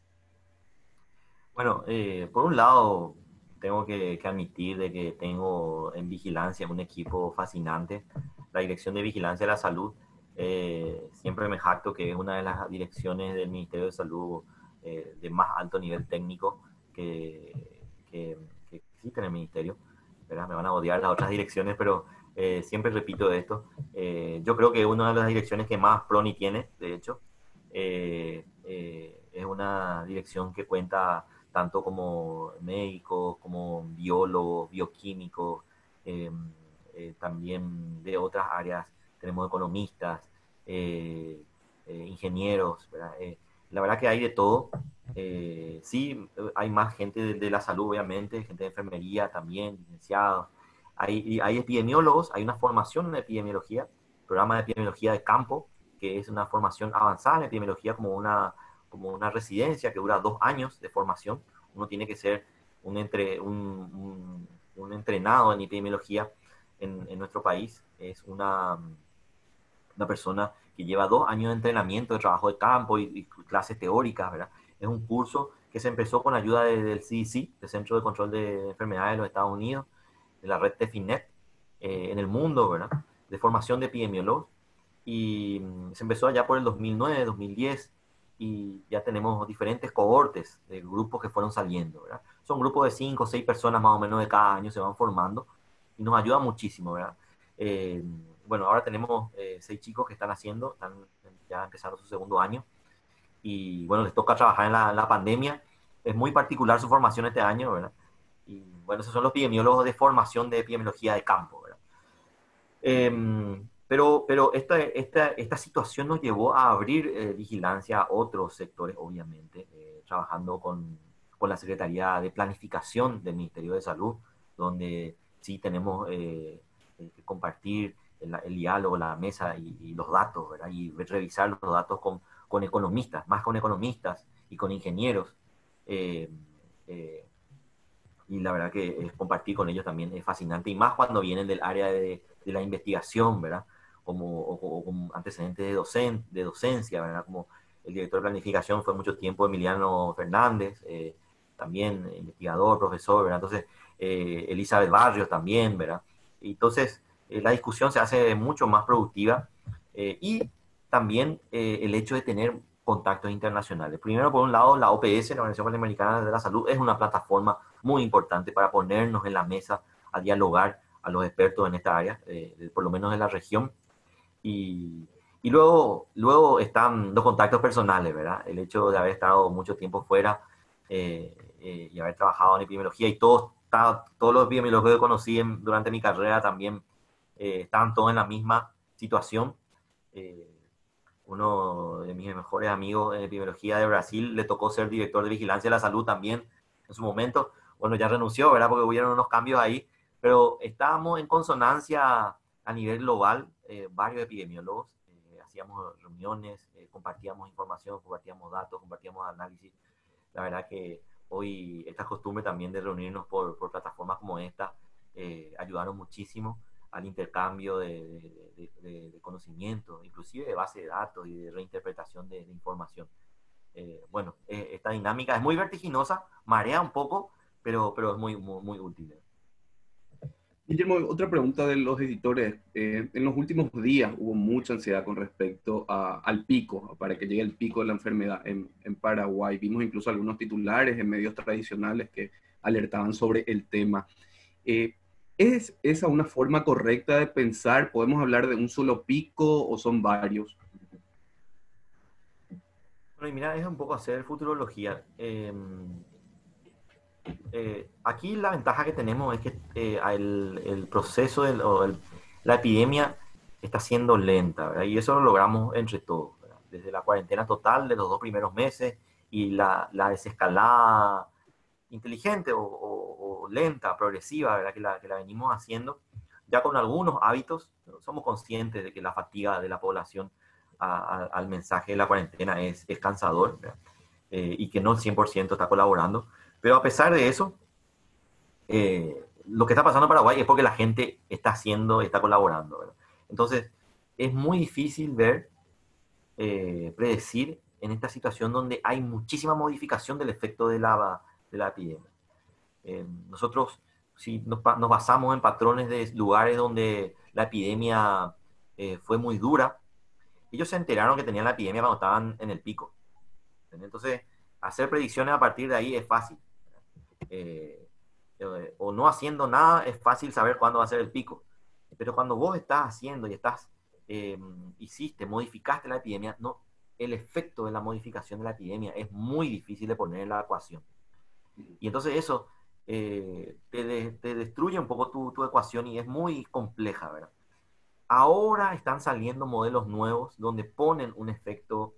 Speaker 2: Bueno, eh, por un lado, tengo que, que, admitir de que tengo en vigilancia un equipo fascinante, la Dirección de Vigilancia de la Salud, eh, siempre me jacto que es una de las direcciones del Ministerio de Salud eh, de más alto nivel técnico que, que, que, existe en el Ministerio. ¿verdad? Me van a odiar las otras (laughs) direcciones, pero eh, siempre repito esto. Eh, yo creo que una de las direcciones que más PRONI tiene, de hecho, eh, es una dirección que cuenta tanto como médicos, como biólogos, bioquímicos, también de otras áreas tenemos economistas, eh, eh, ingenieros, eh, la verdad que hay de todo. Eh, sí, hay más gente de, de, la salud, obviamente, gente de enfermería también, licenciados. Hay, hay epidemiólogos, hay una formación en epidemiología, programa de epidemiología de campo, que es una formación avanzada en epidemiología como una, como una residencia que dura dos años de formación. Uno tiene que ser un, entre, un, un, un entrenado en epidemiología en, en nuestro país. Es una una persona que lleva dos años de entrenamiento, de trabajo de campo y, y clases teóricas, ¿verdad? Es un curso que se empezó con ayuda de, del CDC, el Centro de Control de Enfermedades de los Estados Unidos, de la red TEFINET, eh, en el mundo, ¿verdad? De formación de epidemiólogos. Y mm, se empezó allá por el 2009, 2010, y ya tenemos diferentes cohortes de grupos que fueron saliendo, ¿verdad? Son grupos de cinco o seis personas más o menos de cada año se van formando y nos ayuda muchísimo, ¿verdad? Eh, bueno, ahora tenemos eh, seis chicos que están haciendo, están ya empezando su segundo año. Y bueno, les toca trabajar en la, la, pandemia. Es muy particular su formación este año, ¿verdad? Y bueno, esos son los epidemiólogos de formación de epidemiología de campo, ¿verdad? Eh, pero pero esta, esta, esta situación nos llevó a abrir eh, vigilancia a otros sectores, obviamente, eh, trabajando con, con, la Secretaría de Planificación del Ministerio de Salud, donde sí tenemos eh, que compartir el, el, diálogo, la mesa y, y los datos, ¿verdad? Y revisar los datos con, con, economistas, más con economistas y con ingenieros. Eh, eh, y la verdad que es compartir con ellos también es fascinante, y más cuando vienen del área de, de la investigación, ¿verdad? Como, o, o como antecedentes de, docen, de docencia, ¿verdad? Como el director de planificación fue mucho tiempo Emiliano Fernández, eh, también investigador, profesor, ¿verdad? Entonces, eh, Elizabeth Barrios también, ¿verdad? Entonces, eh, la discusión se hace mucho más productiva eh, y también eh, el hecho de tener contactos internacionales. Primero, por un lado, la OPS, la Organización Panamericana de la Salud, es una plataforma muy importante para ponernos en la mesa a dialogar a los expertos en esta área, eh, por lo menos en la región. Y, y, luego, luego están los contactos personales, ¿verdad? El hecho de haber estado mucho tiempo fuera, eh, eh, y haber trabajado en epidemiología y todos, todos los epidemiólogos que conocí durante mi carrera también eh, estaban todos en la misma situación. Eh, uno de mis mejores amigos en epidemiología de Brasil le tocó ser director de vigilancia de la salud también en su momento. Bueno, ya renunció, ¿verdad? Porque hubieron unos cambios ahí, pero estábamos en consonancia a nivel global, varios epidemiólogos, hacíamos reuniones, compartíamos información, compartíamos datos, compartíamos análisis. La verdad que hoy esta costumbre también de reunirnos por, por plataformas como esta eh, ayudaron muchísimo al intercambio de, de, conocimiento, inclusive de base de datos y de reinterpretación de, información. Eh, bueno, eh, esta dinámica es muy vertiginosa, marea un poco, pero, pero es muy, muy, muy útil.
Speaker 1: Guillermo, otra pregunta de los editores. Eh, en los últimos días hubo mucha ansiedad con respecto al pico, para que llegue el pico de la enfermedad en, Paraguay. Vimos incluso algunos titulares en medios tradicionales que alertaban sobre el tema. Eh, ¿Es esa una forma correcta de pensar? ¿Podemos hablar de un solo pico o son varios?
Speaker 2: Bueno, y mira, es un poco hacer futurología. Em, eh, aquí la ventaja que tenemos es que eh, el, proceso de la epidemia está siendo lenta, y eso lo logramos entre todos, desde la cuarentena total de los dos primeros meses y la, desescalada inteligente o, lenta, progresiva, ¿verdad? Que, la, que la venimos haciendo, ya con algunos hábitos, somos conscientes de que la fatiga de la población al mensaje de la cuarentena es, es cansador eh, y que no el 100% está colaborando pero a pesar de eso, eh, lo que está pasando en Paraguay es porque la gente está haciendo, está colaborando. Entonces, es muy difícil ver, eh, predecir en esta situación donde hay muchísima modificación del efecto de la, de la epidemia. Eh, nosotros, si nos, basamos en patrones de lugares donde la epidemia fue muy dura, ellos se enteraron que tenían la epidemia cuando estaban en el pico. Entonces, hacer predicciones a partir de ahí es fácil. Eh, eh, o no haciendo nada, es fácil saber cuándo va a ser el pico. Pero cuando vos estás haciendo y estás, eh, hiciste, modificaste la epidemia, no, el efecto de la modificación de la epidemia es muy difícil de poner en la ecuación. Y entonces eso te, te, destruye un poco tu, tu, ecuación y es muy compleja, ¿verdad? Ahora están saliendo modelos nuevos donde ponen un efecto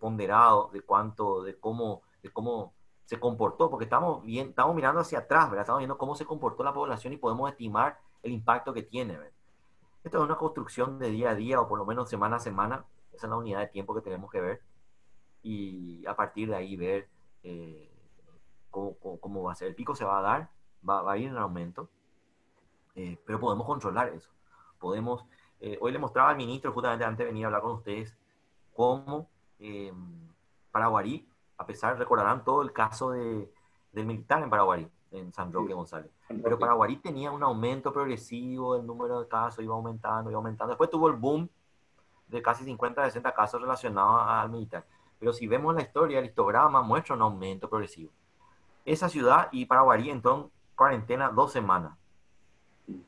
Speaker 2: ponderado de cuánto, de cómo, de cómo se comportó, porque estamos, bien, estamos mirando hacia atrás, ¿verdad? Estamos viendo cómo se comportó la población y podemos estimar el impacto que tiene. Esto es una construcción de día a día o por lo menos semana a semana. Esa es la unidad de tiempo que tenemos que ver. Y a partir de ahí ver eh, cómo, va a ser. El pico se va a dar, va, a ir en aumento, eh, pero podemos controlar eso. Podemos, eh, hoy le mostraba al ministro, justamente antes de venir a hablar con ustedes, cómo Paraguarí a pesar, recordarán todo el caso de, del militar en Paraguay, en San Roque González. Pero Paraguay tenía un aumento progresivo, el número de casos iba aumentando, iba aumentando. Después tuvo el boom de casi 50, 60 casos relacionados al militar. Pero si vemos la historia, el histograma muestra un aumento progresivo. Esa ciudad y Paraguay entró en cuarentena dos semanas.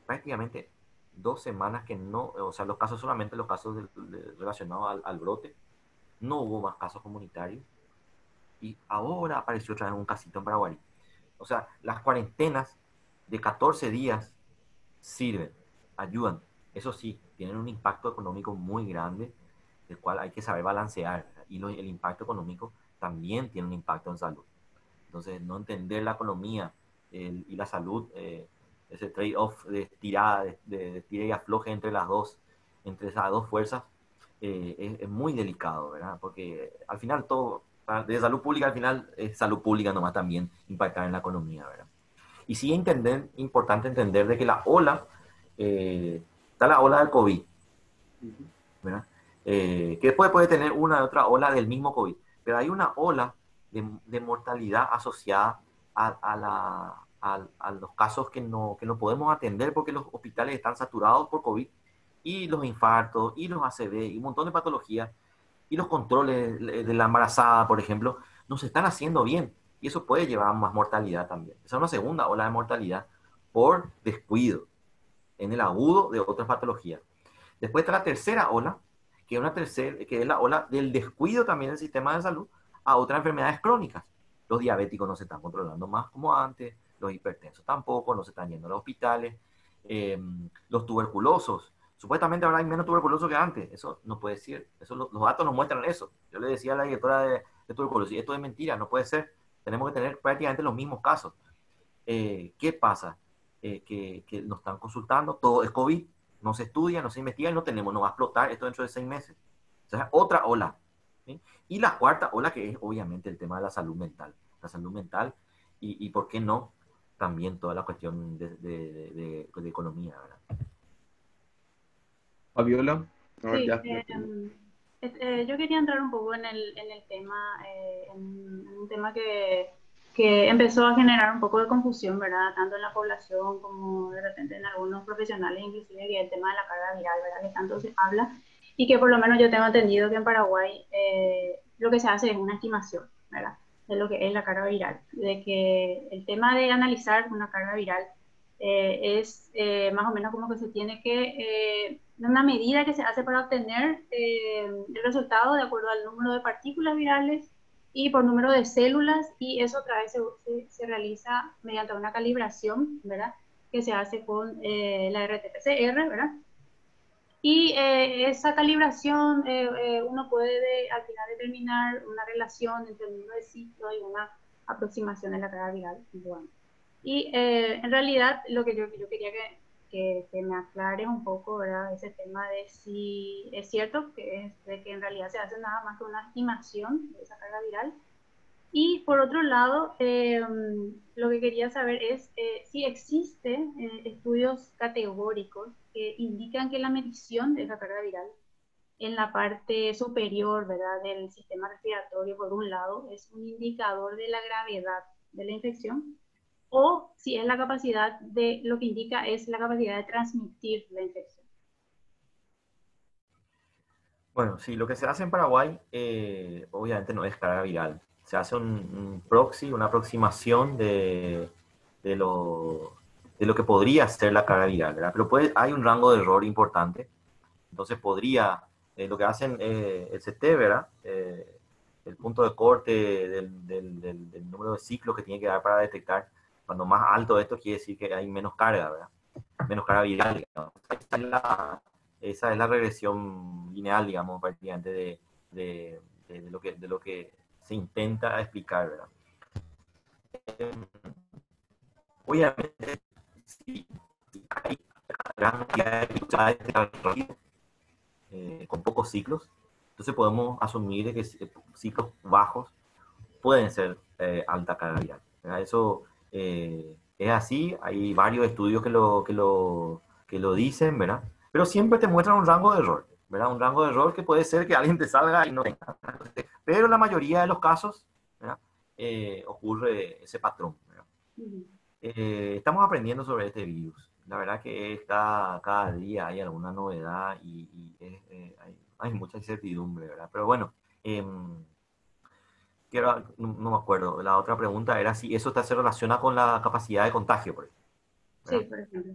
Speaker 2: Prácticamente dos semanas que no, o sea, los casos solamente los casos relacionados al, al brote. No hubo más casos comunitarios y ahora apareció otra vez un casito en Paraguay. O sea, las cuarentenas de 14 días sirven, ayudan. Eso sí, tienen un impacto económico muy grande, el cual hay que saber balancear. Y el impacto económico también tiene un impacto en salud. Entonces, no entender la economía y la salud, eh, ese trade-off de tirada, de, de, y afloje entre las dos, entre esas dos fuerzas, eh, es, es, muy delicado, ¿verdad? Porque al final todo, de salud pública al final es salud pública nomás también impactar en la economía, ¿verdad? Y sí entender, importante entender de que la ola, eh, está la ola del COVID, ¿verdad? Eh, que después puede tener una otra ola del mismo COVID, pero hay una ola de, mortalidad asociada a, los casos que no, que no podemos atender porque los hospitales están saturados por COVID y los infartos y los ACV y un montón de patologías y los controles de la embarazada, por ejemplo, no se están haciendo bien. Y eso puede llevar a más mortalidad también. Esa es una segunda ola de mortalidad por descuido en el agudo de otras patologías. Después está la tercera ola, que es, una tercera, que es la ola del descuido también del sistema de salud a otras enfermedades crónicas. Los diabéticos no se están controlando más como antes, los hipertensos tampoco, no se están yendo a los hospitales, em, los tuberculosos, supuestamente ahora hay menos tuberculosos que antes, eso no puede ser, eso, los, datos nos muestran eso. Yo le decía a la directora de, tuberculosis, esto es mentira, no puede ser, tenemos que tener prácticamente los mismos casos. Eh, ¿Qué pasa? Eh, que, que, nos están consultando, todo es COVID, no se estudia, no se investiga y no tenemos, no va a explotar esto dentro de seis meses. O sea, otra ola. Y la cuarta ola que es obviamente el tema de la salud mental. La salud mental y, y por qué no, también toda la cuestión de, de, de, economía. ¿verdad?
Speaker 1: Fabiola.
Speaker 3: Sí, em, eh, yo quería entrar un poco en el, en el tema, eh, en, un tema que, que, empezó a generar un poco de confusión, ¿verdad? Tanto en la población como de repente en algunos profesionales, inclusive, que el tema de la carga viral, ¿verdad? Que tanto se habla y que por lo menos yo tengo entendido que en Paraguay eh, lo que se hace es una estimación, ¿verdad? De lo que es la carga viral, de que el tema de analizar una carga viral eh, es eh, más o menos como que se tiene que, una medida que se hace para obtener el resultado de acuerdo al número de partículas virales y por número de células y eso otra vez se, se, realiza mediante una calibración, ¿verdad? Que se hace con la RT-PCR, ¿verdad? Y eh, esa calibración, eh, eh, uno puede al final determinar una relación entre el número de ciclos y una aproximación de la carga viral. Y en realidad lo que yo, yo quería que, que, me aclare un poco, ¿verdad? Ese tema de si es cierto que, es, de que en realidad se hace nada más que una estimación de esa carga viral. Y por otro lado, lo que quería saber es si existen estudios categóricos indican que la medición de esa carga viral en la parte superior ¿verdad? del sistema respiratorio, por un lado, es un indicador de la gravedad de la infección, o si es la capacidad de, lo que indica es la capacidad de transmitir la infección.
Speaker 2: Bueno, sí, lo que se hace en Paraguay, eh, obviamente no es carga viral. Se hace un, proxy, una aproximación de, de, lo, de lo que podría ser la carga viral, ¿verdad? Pero puede, hay un rango de error importante. Entonces podría, eh, lo que hacen eh, el CT, ¿verdad? Eh, el punto de corte del, del, del, número de ciclos que tiene que dar para detectar. Cuando más alto esto quiere decir que hay menos carga, ¿verdad? Menos carga viral. Esa es, la, esa es la regresión lineal, digamos, prácticamente de, de, de, lo que, de lo que se intenta explicar, ¿verdad? Obviamente, eh, con pocos ciclos, entonces podemos asumir que ciclos bajos pueden ser eh, alta carga. Eso eh, es así, hay varios estudios que lo, que, lo, que lo dicen, ¿verdad? Pero siempre te muestran un rango de error, ¿verdad? Un rango de error que puede ser que alguien te salga y no tenga. Pero la mayoría de los casos, ¿verdad? ocurre ese patrón, ¿verdad? Eh, estamos aprendiendo sobre este virus. La verdad que cada, cada día hay alguna novedad y, eh, hay, mucha incertidumbre, ¿verdad? Pero bueno, em, quiero, no, me acuerdo. La otra pregunta era si eso se relaciona con la capacidad de contagio, por ejemplo.
Speaker 3: Sí, por ejemplo.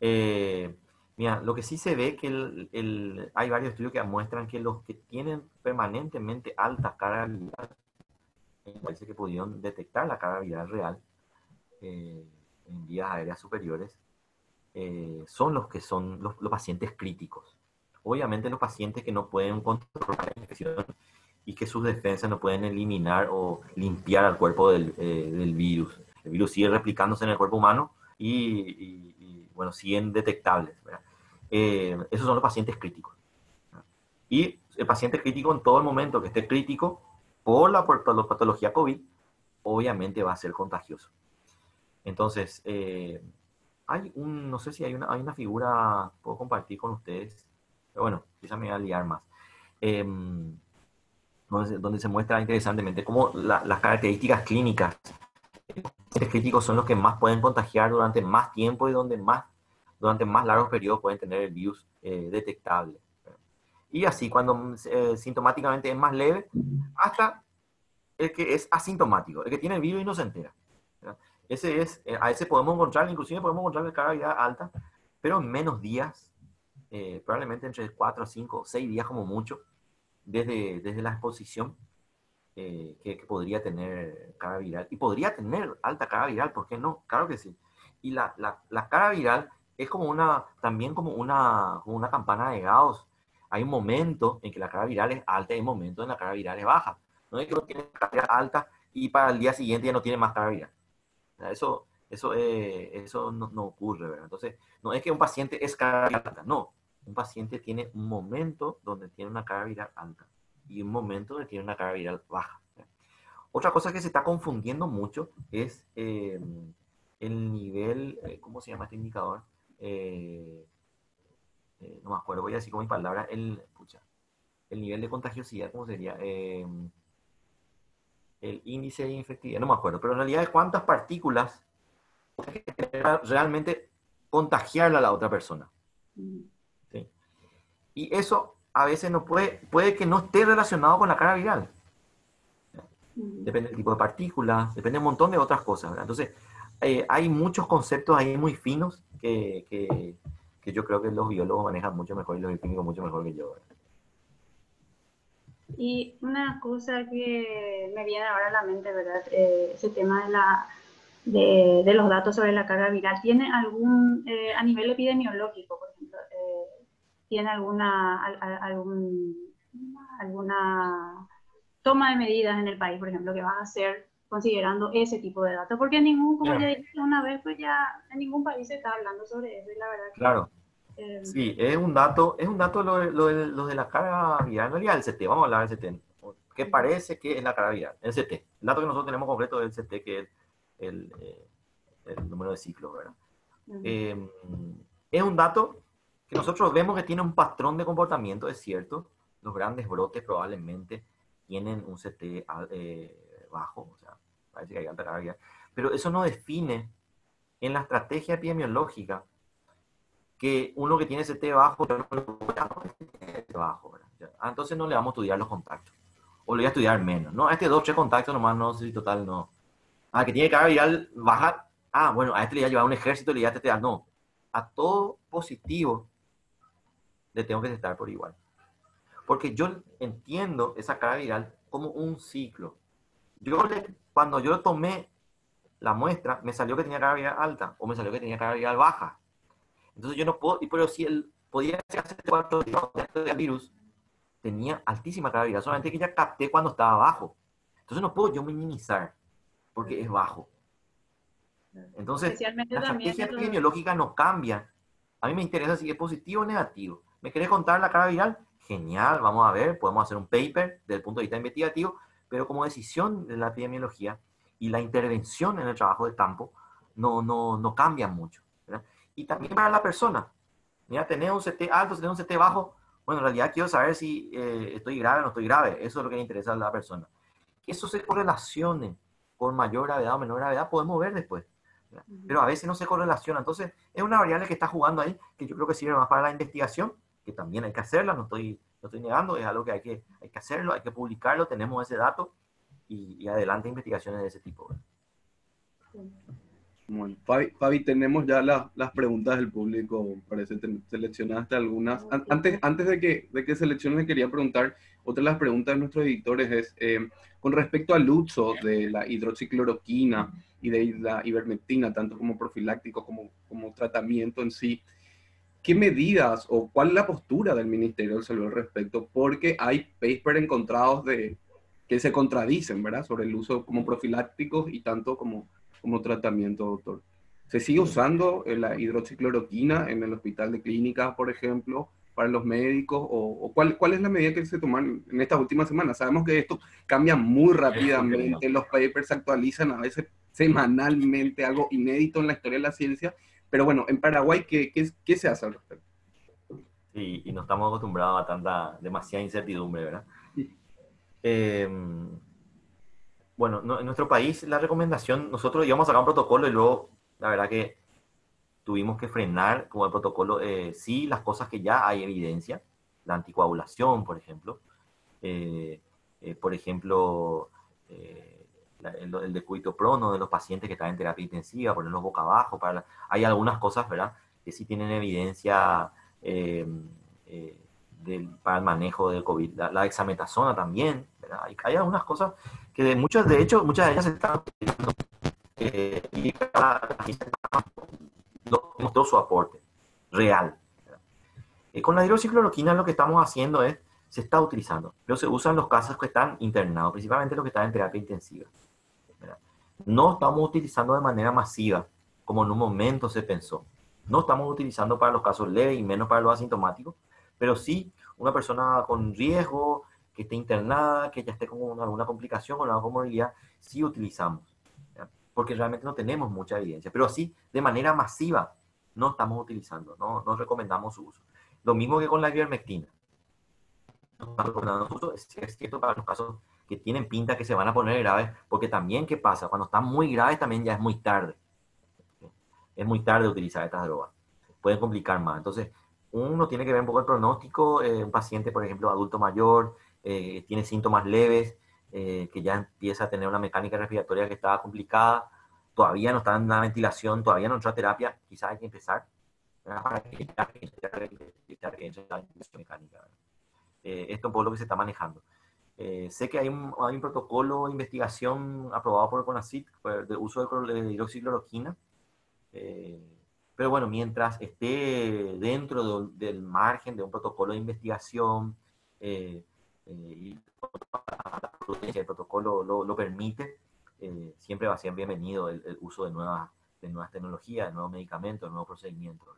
Speaker 2: Eh, mira, lo que sí se ve que el, hay varios estudios que muestran que los que tienen permanentemente alta carga viral, parece que pudieron detectar la carga viral real, eh, en vías aéreas superiores eh, son los que son los, pacientes críticos. Obviamente los pacientes que no pueden controlar la infección y que sus defensas no pueden eliminar o limpiar al cuerpo del, eh, del virus. El virus sigue replicándose en el cuerpo humano y, bueno, siguen detectables. esos son los pacientes críticos. Y el paciente crítico en todo el momento que esté crítico por la patología COVID, obviamente va a ser contagioso. Entonces, eh, hay un, no sé si hay una, hay una figura, puedo compartir con ustedes, pero bueno, quizá me voy a liar más, em, donde, se muestra interesantemente cómo las características clínicas los críticos son los que más pueden contagiar durante más tiempo y donde más, durante más largos periodos pueden tener el virus eh, detectable. Y así, cuando eh, sintomáticamente es más leve, hasta el que es asintomático, el que tiene el virus y no se entera. Ese es, eh, a ese podemos encontrar, inclusive podemos encontrar de carga alta, pero en menos días, eh, probablemente entre 4, 5, 6 días como mucho, desde, desde la exposición. eh, que, podría tener carga viral. Y podría tener alta carga viral, ¿por qué no? Claro que sí. Y la, la, la carga viral es como una, también como una, como una campana de Gauss. Hay un momento en que la carga viral es alta y hay un momento en que la carga viral es baja. No es que uno tiene carga alta y para el día siguiente ya no tiene más carga viral. Eso, eso, eso no, no, ocurre, ¿verdad? Entonces, no es que un paciente es carga alta, no. Un paciente tiene un momento donde tiene una carga viral alta y un momento donde tiene una carga viral baja. Otra cosa que se está confundiendo mucho es eh, el nivel, eh, ¿cómo se llama este indicador? Eh, no me acuerdo, voy a decir con mis palabras, el, el nivel de contagiosidad, ¿cómo sería? El índice de infectividad, no me acuerdo, pero en realidad es cuántas partículas realmente contagiarle a la otra persona. ¿Sí? Y eso a veces no puede, puede que no esté relacionado con la carga viral. Depende del tipo de partículas, depende de un montón de otras cosas. Entonces, eh, hay muchos conceptos ahí muy finos que, que, que, yo creo que los biólogos manejan mucho mejor y los químicos mucho mejor que yo.
Speaker 3: Y una cosa que me viene ahora a la mente, ¿verdad? Eh, ese tema de, la, de, de, los datos sobre la carga viral, ¿tiene algún, eh, a nivel epidemiológico, por ejemplo, tiene alguna, algún, alguna toma de medidas en el país, por ejemplo, que vas a hacer considerando ese tipo de datos? Porque en ningún, como ya dije una vez, pues ya en ningún país se está hablando sobre eso y la verdad
Speaker 2: Claro. Eh, sí, es un dato, es un dato lo, lo, lo, de la carga viral, en realidad el CT, vamos a hablar del CT, que parece que es la carga viral, el CT. El dato que nosotros tenemos concreto es el CT, que es el, eh, el número de ciclos, ¿verdad? Eh, es un dato nosotros vemos que tiene un patrón de comportamiento, es cierto, los grandes brotes probablemente tienen un CT eh, bajo, o sea, parece que hay alta carga, pero eso no define en la estrategia epidemiológica que uno que tiene CT bajo, bajo ah, entonces no le vamos a estudiar los contactos, o le voy a estudiar menos, ¿no? A este dos, tres contactos nomás, no sé si total no. Ah, que tiene carga viral baja, ah, bueno, a este le voy a llevar un ejército, le voy a TTA, no. A todo positivo le tengo que testar por igual. Porque yo entiendo esa carga viral como un ciclo. Yo cuando yo tomé la muestra, me salió que tenía carga viral alta o me salió que tenía carga viral baja. Entonces yo no puedo, y pero si él podía hacer cuatro días del virus, tenía altísima viral, solamente que ya capté cuando estaba bajo. Entonces no puedo yo minimizar, porque es bajo. Entonces, la estrategia epidemiológica no cambia. A mí me interesa si es positivo o negativo. ¿Me querés contar la carga viral? Genial, vamos a ver, podemos hacer un paper desde el punto de vista investigativo, pero como decisión de la epidemiología y la intervención en el trabajo de campo no, no, no cambian mucho. Y también para la persona. Mira, tener un CT alto, tener un CT bajo, bueno, en realidad quiero saber si eh, estoy grave o no estoy grave. Eso es lo que le interesa a la persona. Que eso se correlacione con mayor gravedad o menor gravedad, podemos ver después. Pero a veces no se correlaciona. Entonces, es una variable que está jugando ahí, que yo creo que sirve más para la investigación que también hay que hacerla, no estoy, no estoy negando, es algo que hay, que hay que hacerlo, hay que publicarlo, tenemos ese dato y, adelante investigaciones de ese tipo.
Speaker 1: Bueno, Fabi, tenemos ya las preguntas del público, parece que seleccionaste algunas. Antes, antes de, que, de que selecciones, quería preguntar, otra de las preguntas de nuestros editores es, eh, con respecto al uso de la hidroxicloroquina y de la ivermectina, tanto como profiláctico como, como tratamiento en sí, ¿qué medidas o cuál es la postura del Ministerio de Salud al respecto? Porque hay papers encontrados de, que se contradicen, ¿verdad? Sobre el uso como profilácticos y tanto como, como tratamiento, doctor. ¿Se sigue usando la hidroxicloroquina en el hospital de clínicas, por ejemplo, para los médicos? ¿O, cuál, cuál, es la medida que se toman en estas últimas semanas? Sabemos que esto cambia muy rápidamente, los papers se actualizan a veces semanalmente, algo inédito en la historia de la ciencia, pero bueno, en Paraguay, ¿qué, qué, se hace al respecto?
Speaker 2: Sí, y no estamos acostumbrados a tanta, demasiada incertidumbre, ¿verdad? Em, bueno, en nuestro país la recomendación, nosotros íbamos a sacar un protocolo y luego, la verdad que tuvimos que frenar como el protocolo, eh, sí, las cosas que ya hay evidencia, la anticoagulación, por ejemplo, eh, eh, por ejemplo, el, el prono de los pacientes que están en terapia intensiva, ponerlos boca abajo. Para hay algunas cosas, ¿verdad?, que sí tienen evidencia del, para el manejo del COVID. La, la, dexametasona también, Hay, hay, algunas cosas que de muchas, de hecho, muchas de ellas se están utilizando eh, y mostró su aporte real. Eh, con la hidroxicloroquina lo que estamos haciendo es, se está utilizando, pero se usa en los casos que están internados, principalmente los que están en terapia intensiva. No estamos utilizando de manera masiva, como en un momento se pensó. No estamos utilizando para los casos leves y menos para los asintomáticos, pero sí una persona con riesgo, que esté internada, que ya esté con alguna complicación o alguna comorbilidad, sí utilizamos, porque realmente no tenemos mucha evidencia, pero sí de manera masiva no estamos utilizando, no, no recomendamos su uso. Lo mismo que con la ivermectina. No su uso, es cierto para los casos que tienen pinta que se van a poner graves, porque también, ¿qué pasa? Cuando están muy graves también ya es muy tarde. Es muy tarde utilizar estas drogas. Pueden complicar más. Entonces, uno tiene que ver un poco el pronóstico. Eh, un paciente, por ejemplo, adulto mayor, eh, tiene síntomas leves, eh, que ya empieza a tener una mecánica respiratoria que está complicada, todavía no está en la ventilación, todavía no entra terapia, quizás hay que empezar mecánica. esto es poco lo que se está manejando. sé que hay un, hay un, protocolo de investigación aprobado por CONACYT de uso de hidroxicloroquina, pero bueno, mientras esté dentro de, del margen de un protocolo de investigación eh, eh, y la prudencia del protocolo lo, lo permite, eh, siempre va a ser bienvenido el, el uso de nuevas, de nuevas tecnologías, de nuevos medicamentos, de nuevos procedimientos.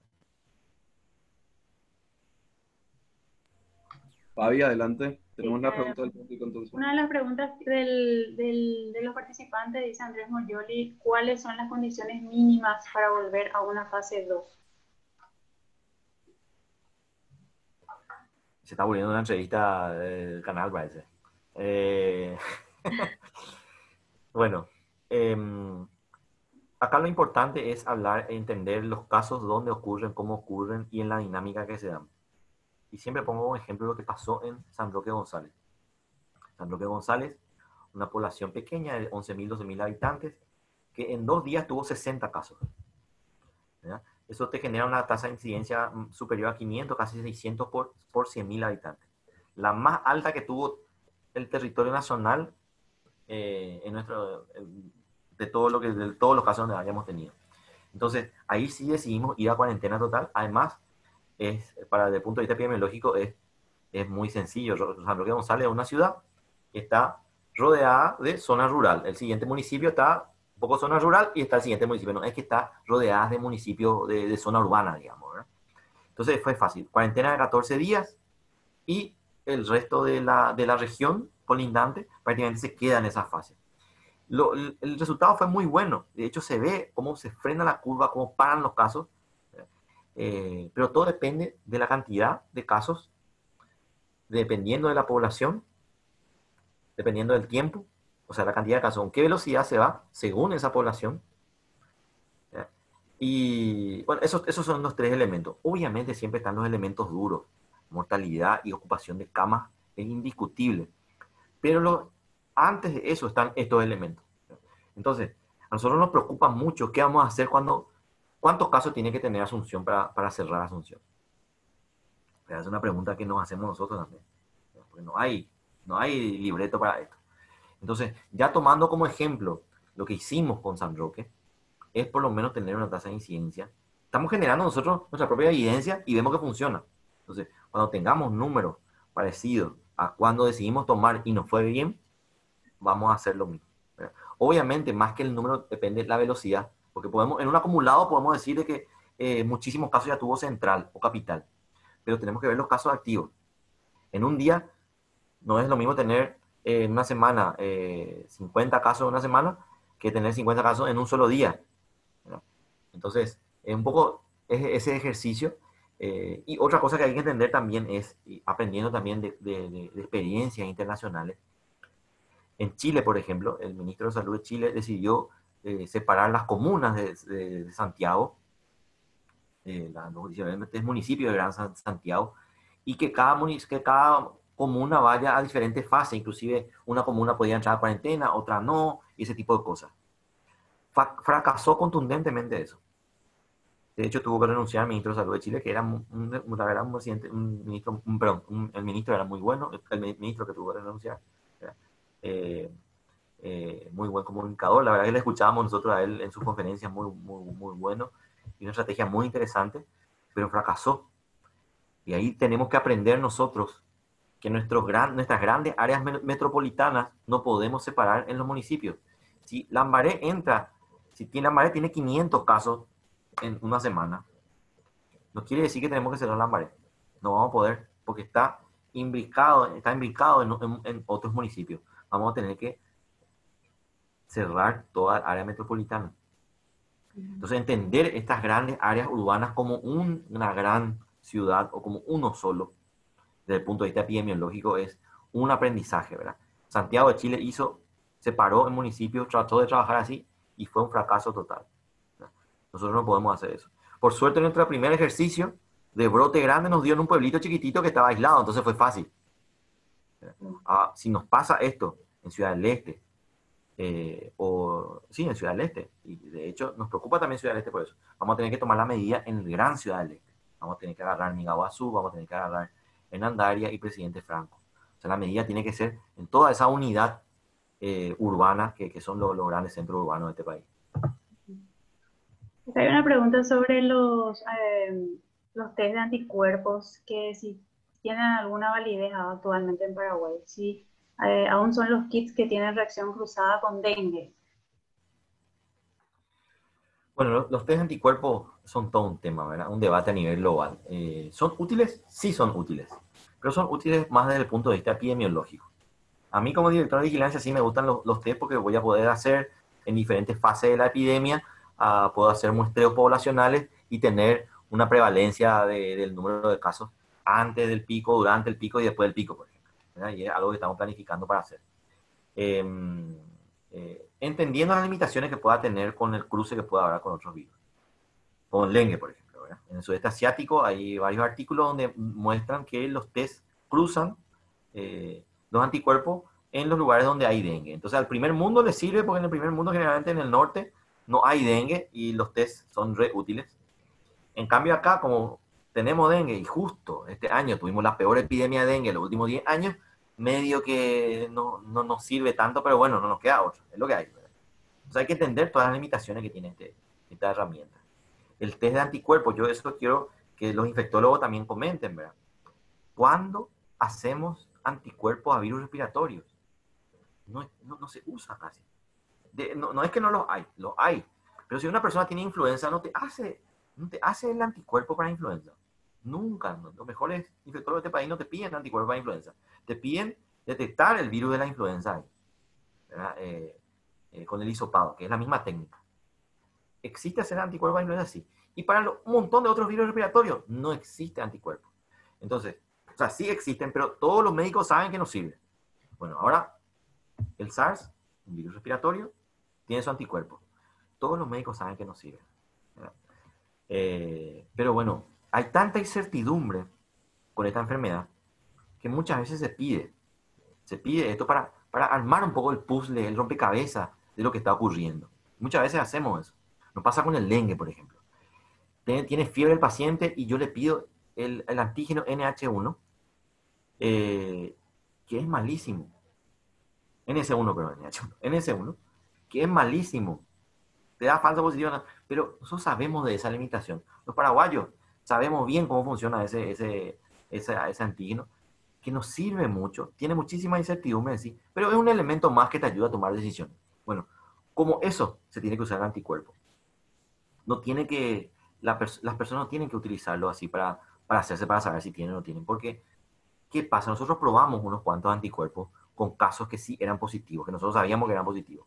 Speaker 1: Fabi, adelante. Tenemos una pregunta del público entonces.
Speaker 3: Una de las preguntas del, del, de los participantes dice Andrés Moyoli, ¿cuáles son las condiciones mínimas para volver a una fase 2?
Speaker 2: Se está volviendo una entrevista del canal, parece. Eh, (laughs) bueno, eh, acá lo importante es hablar e entender los casos, dónde ocurren, cómo ocurren y en la dinámica que se dan. Y siempre pongo un ejemplo de lo que pasó en San Roque González. San Roque González, una población pequeña de 11.000, 12.000 habitantes, que en dos días tuvo 60 casos. Eso te genera una tasa de incidencia mm, superior a 500, casi 600 por, por 100.000 habitantes. La más alta que tuvo el territorio nacional eh, en nuestro, de, todo lo que, de todos los casos donde hayamos tenido. Entonces, ahí sí decidimos ir a cuarentena total. Además, es, para el punto de vista epidemiológico, es, es muy sencillo. San Roque González es una ciudad que está rodeada de zona rural. El siguiente municipio está un poco zona rural y está el siguiente municipio. No, es que está rodeada de municipios de, zona urbana, digamos. Entonces fue fácil. Cuarentena de 14 días y el resto de la, de la región colindante prácticamente se queda en esa fase. Lo, el, resultado fue muy bueno. De hecho, se ve cómo se frena la curva, cómo paran los casos eh, pero todo depende de la cantidad de casos, dependiendo de la población, dependiendo del tiempo, o sea, la cantidad de casos, con qué velocidad se va según esa población. Y bueno, esos, esos son los tres elementos. Obviamente siempre están los elementos duros, mortalidad y ocupación de camas, es indiscutible. Pero lo, antes de eso están estos elementos. Entonces, a nosotros nos preocupa mucho qué vamos a hacer cuando ¿Cuántos casos tiene que tener Asunción para, para cerrar Asunción? Es una pregunta que nos hacemos nosotros también. Porque no hay, no hay libreto para esto. Entonces, ya tomando como ejemplo lo que hicimos con San Roque, es por lo menos tener una tasa de incidencia. Estamos generando nosotros nuestra propia evidencia y vemos que funciona. Entonces, cuando tengamos números parecidos a cuando decidimos tomar y nos fue bien, vamos a hacer lo mismo. Obviamente, más que el número, depende de la velocidad porque podemos, en un acumulado podemos decir de que eh, muchísimos casos ya tuvo central o capital, pero tenemos que ver los casos activos. En un día no es lo mismo tener eh, en una semana 50 eh, casos en una semana que tener 50 casos en un solo día. Entonces, es un poco ese ejercicio. y otra cosa que hay que entender también es, aprendiendo también de, de, de experiencias internacionales, en Chile, por ejemplo, el ministro de Salud de Chile decidió eh, separar las comunas de, de, Santiago, eh, los diferentes municipios de Gran Santiago, y que cada, que cada comuna vaya a diferentes fases, inclusive una comuna podía entrar a cuarentena, otra no, y ese tipo de cosas. fracasó contundentemente eso. De hecho, tuvo que renunciar el ministro de Salud de Chile, que era un, un, un, presidente, un ministro, perdón, el ministro era muy bueno, el ministro que tuvo que renunciar eh, eh, muy buen comunicador. La verdad que le escuchábamos nosotros a él en sus conferencias, muy, muy, muy bueno, y una estrategia muy interesante, pero fracasó. Y ahí tenemos que aprender nosotros que nuestros gran, nuestras grandes áreas metropolitanas no podemos separar en los municipios. Si Lambaré entra, si tiene Lambaré tiene 500 casos en una semana, no quiere decir que tenemos que cerrar Lambaré. No vamos a poder, porque está imbricado, está imbricado en, otros municipios. Vamos a tener que cerrar toda el área metropolitana. Entonces, entender estas grandes áreas urbanas como una gran ciudad o como uno solo, desde el punto de vista epidemiológico, es un aprendizaje, ¿verdad? Santiago de Chile hizo, se paró en municipios, trató de trabajar así y fue un fracaso total. Nosotros no podemos hacer eso. Por suerte, nuestro primer ejercicio de brote grande nos dio en un pueblito chiquitito que estaba aislado, entonces fue fácil. Ah, si nos pasa esto en Ciudad del Este, eh, o sí, en Ciudad del Este, y de hecho nos preocupa también Ciudad del Este por eso, vamos a tener que tomar la medida en el gran Ciudad del Este. Vamos a tener que agarrar Nigaguazú, vamos a tener que agarrar en Andaria y Presidente Franco. O sea, la medida tiene que ser en toda esa unidad eh, urbana que, que son los, grandes centros urbanos de este país.
Speaker 3: Hay una pregunta sobre los eh, los test de anticuerpos que si tienen alguna validez actualmente en Paraguay, si eh, aún son los kits que tienen reacción cruzada con dengue.
Speaker 2: Bueno, los, test de anticuerpos son todo un tema, ¿verdad? Un debate a nivel global. Eh, ¿Son útiles? Sí son útiles, pero son útiles más desde el punto de vista epidemiológico. A mí como director de vigilancia sí me gustan los, los test porque voy a poder hacer en diferentes fases de la epidemia, uh, puedo hacer muestreos poblacionales y tener una prevalencia del número de casos antes del pico, durante el pico y después del pico, por ejemplo. Y es algo que estamos planificando para hacer. Em, eh, entendiendo las limitaciones que pueda tener con el cruce que pueda haber con otros virus. Con dengue, por ejemplo. En el sudeste asiático hay varios artículos donde muestran que los test cruzan eh, los anticuerpos en los lugares donde hay dengue. Entonces al primer mundo le sirve porque en el primer mundo generalmente en el norte no hay dengue y los test son re útiles. En cambio acá, como tenemos dengue y justo este año tuvimos la peor epidemia de dengue en los últimos 10 años, medio que no, no, nos sirve tanto, pero bueno, no nos queda otro, es lo que hay. Hay que entender todas las limitaciones que tiene este, esta herramienta. El test de anticuerpos, yo eso quiero que los infectólogos también comenten, ¿verdad? ¿Cuándo hacemos anticuerpos a virus respiratorios? No, no, se usa casi. no, no es que no los hay, los hay. Pero si una persona tiene influenza, no te hace no te hace el anticuerpo para influenza. Nunca. Los mejores infectólogos de este país no te piden anticuerpo para influenza. Te piden detectar el virus de la influenza eh, eh, con el hisopado, que es la misma técnica. ¿Existe hacer anticuerpo para influenza? Sí. Y para un montón de otros virus respiratorios no existe anticuerpo. Entonces, o sea, sí existen, pero todos los médicos saben que no sirve. Bueno, ahora el SARS, un virus respiratorio, tiene su anticuerpo. Todos los médicos saben que no sirve. Eh, pero bueno, hay tanta incertidumbre con esta enfermedad que muchas veces se pide, se pide esto para, para armar un poco el puzzle, el rompecabezas de lo que está ocurriendo. Muchas veces hacemos eso. Nos pasa con el dengue, por ejemplo. Tiene, fiebre el paciente y yo le pido el, antígeno NH1, eh, que es malísimo. NS1, perdón, NH1. NS1, que es malísimo te da falsa positiva, pero nosotros sabemos de esa limitación. Los paraguayos sabemos bien cómo funciona ese, ese, ese, antígeno, que nos sirve mucho, tiene muchísima incertidumbre en sí, pero es un elemento más que te ayuda a tomar decisiones. Bueno, como eso se tiene que usar el anticuerpo. No tiene que, las personas no tienen que utilizarlo así para, para hacerse, para saber si tienen o no tienen, porque, ¿qué pasa? Nosotros probamos unos cuantos anticuerpos con casos que sí eran positivos, que nosotros sabíamos que eran positivos.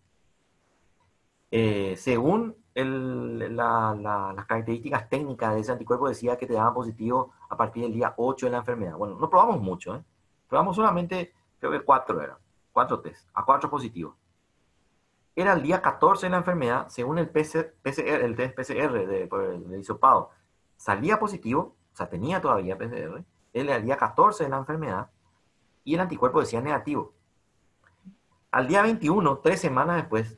Speaker 2: Eh, según las características técnicas de ese anticuerpo, decía que te daban positivo a partir del día 8 de la enfermedad. Bueno, no probamos mucho, ¿eh? Probamos solamente, creo que cuatro eran, cuatro test, a cuatro positivos. Era el día 14 de la enfermedad, según el, PCR, el test PCR de, del hisopado, salía positivo, o sea, tenía todavía PCR, era el día 14 de la enfermedad, y el anticuerpo decía negativo. Al día 21, tres semanas después,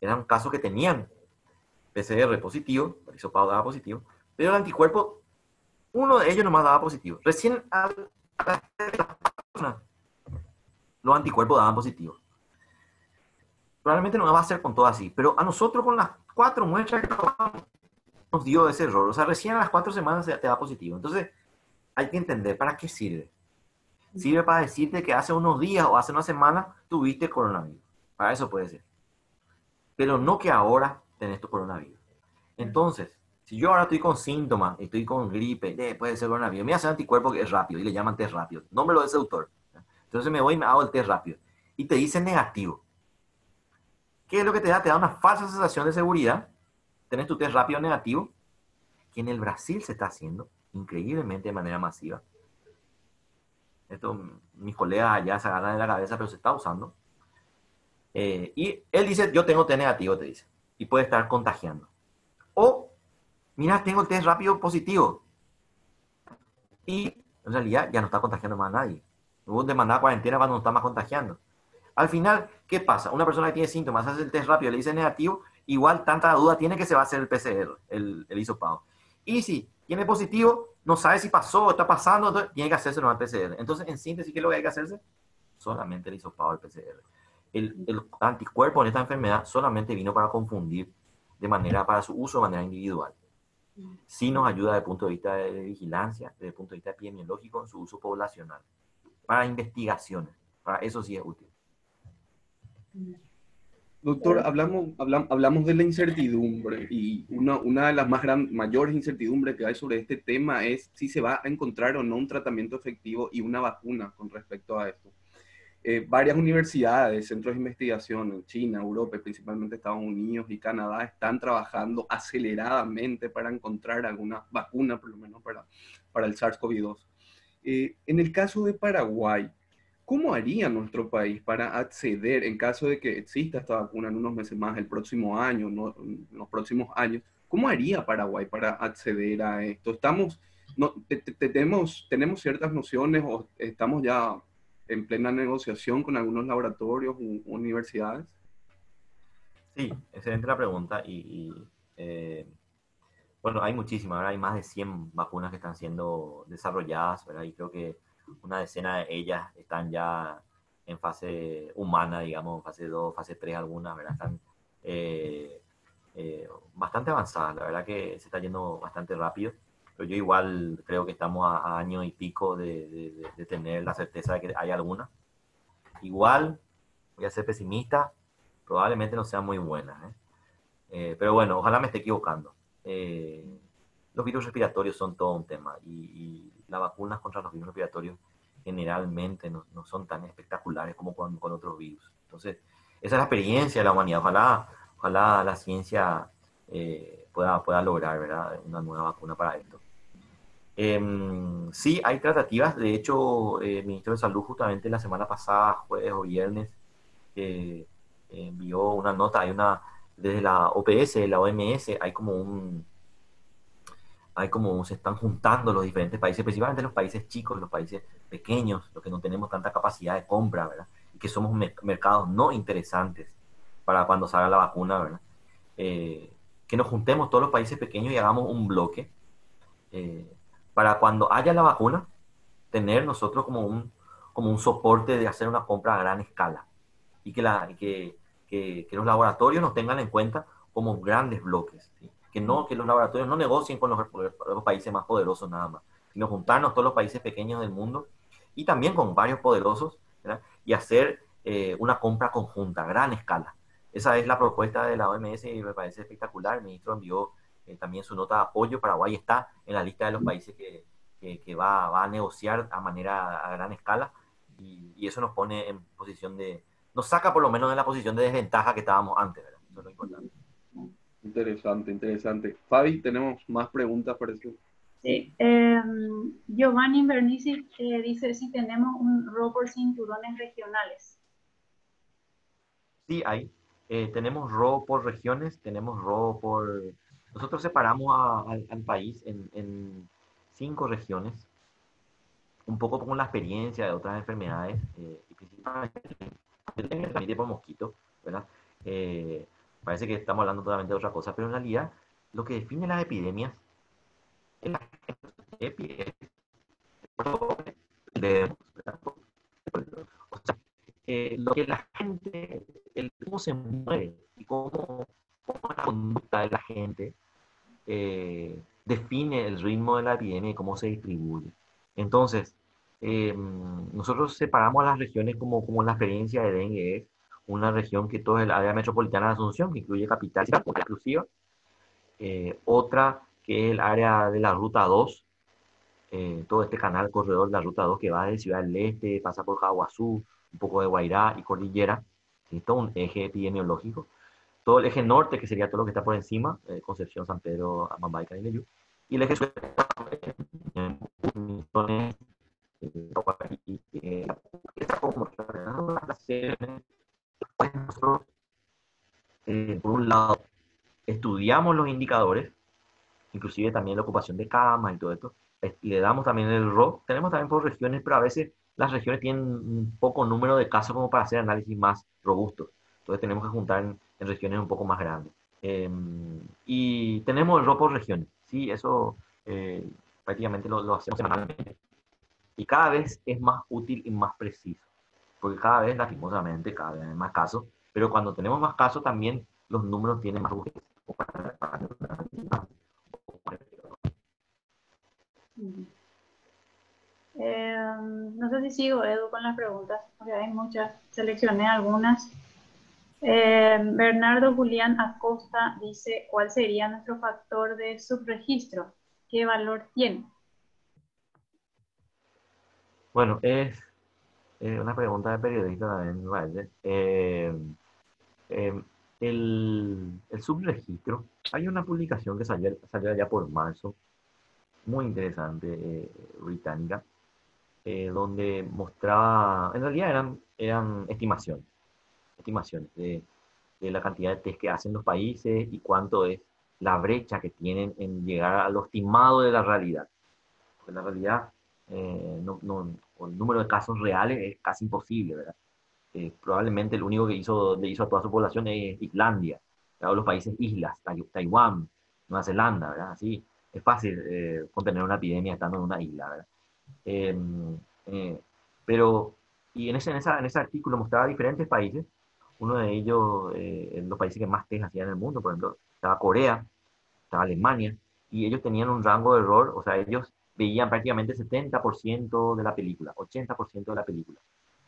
Speaker 2: eran casos que tenían PCR positivo, el daba positivo, pero el anticuerpo, uno de ellos nomás daba positivo. Recién a los anticuerpos daban positivo. probablemente no va a ser con todo así, pero a nosotros con las cuatro muestras que nos dio ese error. O sea, recién a las cuatro semanas te da positivo. Entonces, hay que entender para qué sirve. Sirve para decirte que hace unos días o hace una semana tuviste coronavirus. Para eso puede ser. Pero no que ahora tenés tu coronavirus. Entonces, si yo ahora estoy con síntomas, estoy con gripe, eh, puede ser coronavirus, me hace anticuerpo que es rápido y le llaman test rápido. No me lo ese autor. Entonces me voy y me hago el test rápido. Y te dice negativo. ¿Qué es lo que te da? Te da una falsa sensación de seguridad. Tenés tu test rápido negativo, que en el Brasil se está haciendo increíblemente de manera masiva. Esto, mis colegas allá se agarran de la cabeza, pero se está usando. Eh, y él dice, yo tengo test negativo, te dice. Y puede estar contagiando. O mira, tengo el test rápido positivo. Y en realidad ya no está contagiando más a nadie. Hubo demandada cuarentena cuando no está más contagiando. Al final, ¿qué pasa? Una persona que tiene síntomas hace el test rápido, le dice negativo, igual tanta duda tiene que se va a hacer el PCR, el, el hisopado. Y si tiene positivo, no sabe si pasó está pasando, entonces tiene que hacerse el PCR. Entonces, en síntesis, ¿qué es lo que hay que hacerse? Solamente el hisopado, el PCR. El, el anticuerpo en esta enfermedad solamente vino para confundir de manera, para su uso de manera individual sí nos ayuda desde el punto de vista de vigilancia, desde el punto de vista epidemiológico en su uso poblacional. Para investigaciones, para eso sí es útil.
Speaker 1: Doctor, hablamos, hablamos, hablamos de la incertidumbre y una, una de las más gran, mayores incertidumbres que hay sobre este tema es si se va a encontrar o no un tratamiento efectivo y una vacuna con respecto a esto. Eh, varias universidades, centros de investigación en China, Europa, principalmente Estados Unidos y Canadá, están trabajando aceleradamente para encontrar alguna vacuna, por lo menos para, para el SARS-CoV-2. Eh, en el caso de Paraguay, ¿cómo haría nuestro país para acceder, en caso de que exista esta vacuna en unos meses más, el próximo año, los próximos años, ¿cómo haría Paraguay para acceder a esto? Estamos, tenemos, tenemos ciertas nociones o estamos ya en plena negociación con algunos laboratorios u universidades?
Speaker 2: Sí, excelente la pregunta. Y, eh, bueno, hay muchísimas, ¿verdad? hay más de 100 vacunas que están siendo desarrolladas, ¿verdad? y creo que una decena de ellas están ya en fase humana, digamos, fase 2, fase 3 algunas, ¿verdad? Están eh, eh, bastante avanzadas, la verdad que se está yendo bastante rápido pero yo igual creo que estamos a, año y pico de, tener la certeza de que hay alguna. Igual, voy a ser pesimista, probablemente no sea muy buena. ¿eh? Eh, pero bueno, ojalá me esté equivocando. Eh, los virus respiratorios son todo un tema y, las vacunas contra los virus respiratorios generalmente no, son tan espectaculares como con, otros virus. Entonces, esa es la experiencia de la humanidad. Ojalá, ojalá la ciencia pueda, pueda lograr una nueva vacuna para esto. Em, sí, hay tratativas. De hecho, eh, el ministro de Salud justamente la semana pasada, jueves o viernes, eh, envió una nota. Hay una, desde la OPS, la OMS, hay como un, hay como se están juntando los diferentes países, principalmente los países chicos, los países pequeños, los que no tenemos tanta capacidad de compra, ¿verdad? Y que somos mercados no interesantes para cuando salga la vacuna, ¿verdad? Eh, que nos juntemos todos los países pequeños y hagamos un bloque para cuando haya la vacuna, tener nosotros como un, como un soporte de hacer una compra a gran escala y que, la, que, que, los laboratorios nos tengan en cuenta como grandes bloques. Que, no, que los laboratorios no negocien con los, los, países más poderosos nada más, sino juntarnos todos los países pequeños del mundo y también con varios poderosos y hacer eh, una compra conjunta a gran escala. Esa es la propuesta de la OMS y me parece espectacular. El ministro envió eh, también su nota de apoyo. Paraguay está en la lista de los países que, que, va, va, a negociar a manera a gran escala y, y, eso nos pone en posición de, nos saca por lo menos de la posición de desventaja que estábamos antes, ¿verdad? Eso es lo importante.
Speaker 1: Interesante, interesante. Fabi, tenemos más preguntas por eso.
Speaker 3: Sí. Eh, Giovanni Bernici eh, dice si tenemos un RO por cinturones regionales.
Speaker 2: Sí, hay. Eh, tenemos RO por regiones, tenemos RO por nosotros separamos al país en, cinco regiones, un poco con la experiencia de otras enfermedades, eh, y principalmente también por mosquito, ¿verdad? Eh, parece que estamos hablando totalmente de otra cosa, pero en realidad lo que define las epidemias es la epidemia. O sea, eh, lo que la gente, el cómo se mueve y cómo, la conducta de la gente eh, define el ritmo de la epidemia y cómo se distribuye. Entonces, eh, nosotros separamos las regiones como, como la experiencia de dengue es una región que todo es el área metropolitana de Asunción, que incluye capital exclusiva, eh, otra que es el área de la Ruta 2, eh, todo este canal corredor de la Ruta 2 que va de Ciudad del Este, pasa por Jaguazú, un poco de Guairá y Cordillera, es todo un eje epidemiológico. Todo el eje norte, que sería todo lo que está por encima, eh, Concepción, San Pedro, Amambay, Canileyú, y el eje sur, por un lado, estudiamos los indicadores, inclusive también la ocupación de camas y todo esto, le damos también el RO, tenemos también por regiones, pero a veces las regiones tienen un poco número de casos como para hacer análisis más robustos. Entonces tenemos que juntar en, regiones un poco más grandes. Em, y tenemos el RO por regiones, ¿sí? Eso eh, prácticamente lo, lo, hacemos semanalmente. Y cada vez es más útil y más preciso, porque cada vez, lastimosamente, cada vez hay más casos, pero cuando tenemos más casos también los números tienen más urgencia.
Speaker 3: Eh, no sé si sigo, Edu, con las preguntas, porque hay muchas. Seleccioné algunas. Eh, Bernardo Julián Acosta dice, ¿cuál sería nuestro factor de subregistro? ¿Qué valor tiene?
Speaker 2: Bueno, es una pregunta de periodista también, eh, el, el, subregistro, hay una publicación que salió, salió allá por marzo, muy interesante, británica, eh, donde mostraba, en realidad eran, eran estimaciones, estimaciones de, de, la cantidad de test que hacen los países y cuánto es la brecha que tienen en llegar a lo estimado de la realidad. Porque la realidad, eh, no, no, el número de casos reales es casi imposible, ¿verdad? Eh, probablemente el único que hizo, le hizo a toda su población es Islandia, o los países islas, Taiwán, Nueva Zelanda, ¿verdad? Así es fácil contener una epidemia estando en una isla, ¿verdad? Em, eh, pero, y en ese, en, esa, en ese artículo mostraba diferentes países, uno de ellos, eh, los países que más test hacían en el mundo, por ejemplo, estaba Corea, estaba Alemania, y ellos tenían un rango de error, o sea, ellos veían prácticamente 70% de la película, 80% de la película,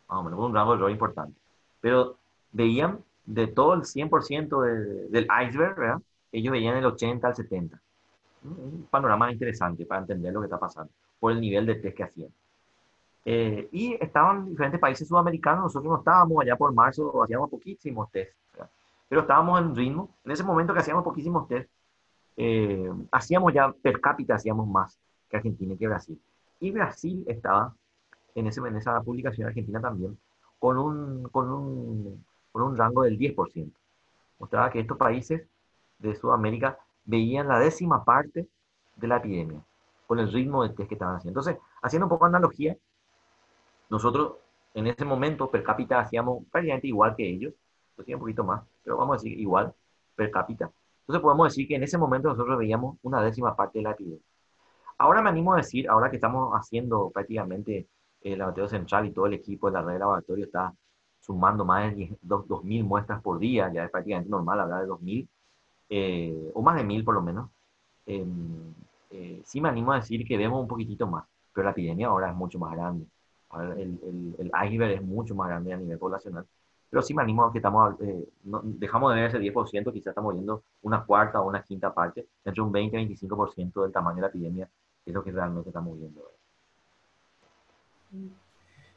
Speaker 2: más o menos, un rango de error importante. Pero veían de todo el 100% del iceberg, ¿verdad? ellos veían el 80 al 70. Un panorama interesante para entender lo que está pasando por el nivel de test que hacían. Eh, y estaban diferentes países sudamericanos, nosotros no estábamos allá por marzo, hacíamos poquísimos test, pero estábamos en ritmo. En ese momento que hacíamos poquísimos test, eh, hacíamos ya per cápita, hacíamos más que Argentina y que Brasil. Y Brasil estaba en, ese, en esa publicación Argentina también con un, con un, con un rango del 10%. Mostraba que estos países de Sudamérica veían la décima parte de la epidemia con el ritmo de test que estaban haciendo. Entonces, haciendo un poco de analogía, nosotros en ese momento per cápita hacíamos prácticamente igual que ellos, hacíamos un poquito más, pero vamos a decir igual per cápita. Entonces podemos decir que en ese momento nosotros veíamos una décima parte de la epidemia. Ahora me animo a decir, ahora que estamos haciendo prácticamente el laboratorio central y todo el equipo de la red de laboratorio está sumando más de 2.000 muestras por día, ya es prácticamente normal hablar de 2.000, eh, o más de 1.000 por lo menos. Eh, eh, sí me animo a decir que vemos un poquitito más, pero la epidemia ahora es mucho más grande. El, el, el, iceberg es mucho más grande a nivel poblacional. Pero sí me animo a que estamos, eh, dejamos de ver ese 10%, quizás estamos viendo una cuarta o una quinta parte, entre un 20 y 25% del tamaño de la epidemia, que es lo que realmente estamos viendo.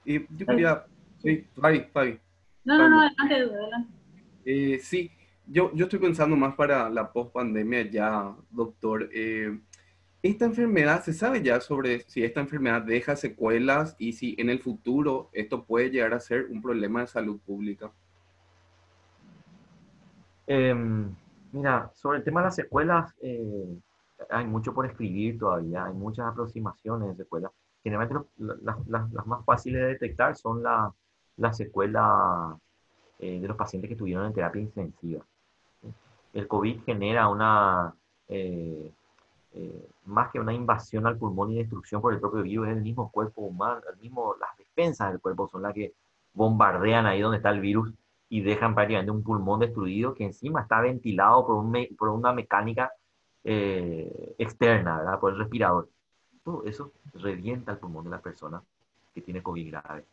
Speaker 1: Y yo quería... Sí, Fabi, Fabi.
Speaker 3: No, no, no, adelante, adelante.
Speaker 1: Eh, sí, yo, yo estoy pensando más para la post-pandemia ya, doctor. Eh, esta enfermedad, ¿se sabe ya sobre si esta enfermedad deja secuelas y si en el futuro esto puede llegar a ser un problema de salud pública?
Speaker 2: Em, mira, sobre el tema de las secuelas, eh, hay mucho por escribir todavía, hay muchas aproximaciones de secuelas. Generalmente las más fáciles de detectar son las la secuelas eh, de los pacientes que estuvieron en terapia intensiva. El COVID genera una... Eh, más que una invasión al pulmón y destrucción por el propio virus, es el mismo cuerpo humano, el mismo, las defensas del cuerpo son las que bombardean ahí donde está el virus y dejan prácticamente un pulmón destruido que encima está ventilado por, un por una mecánica eh, externa, ¿verdad? por el respirador. Todo eso revienta el pulmón de la persona que tiene COVID grave.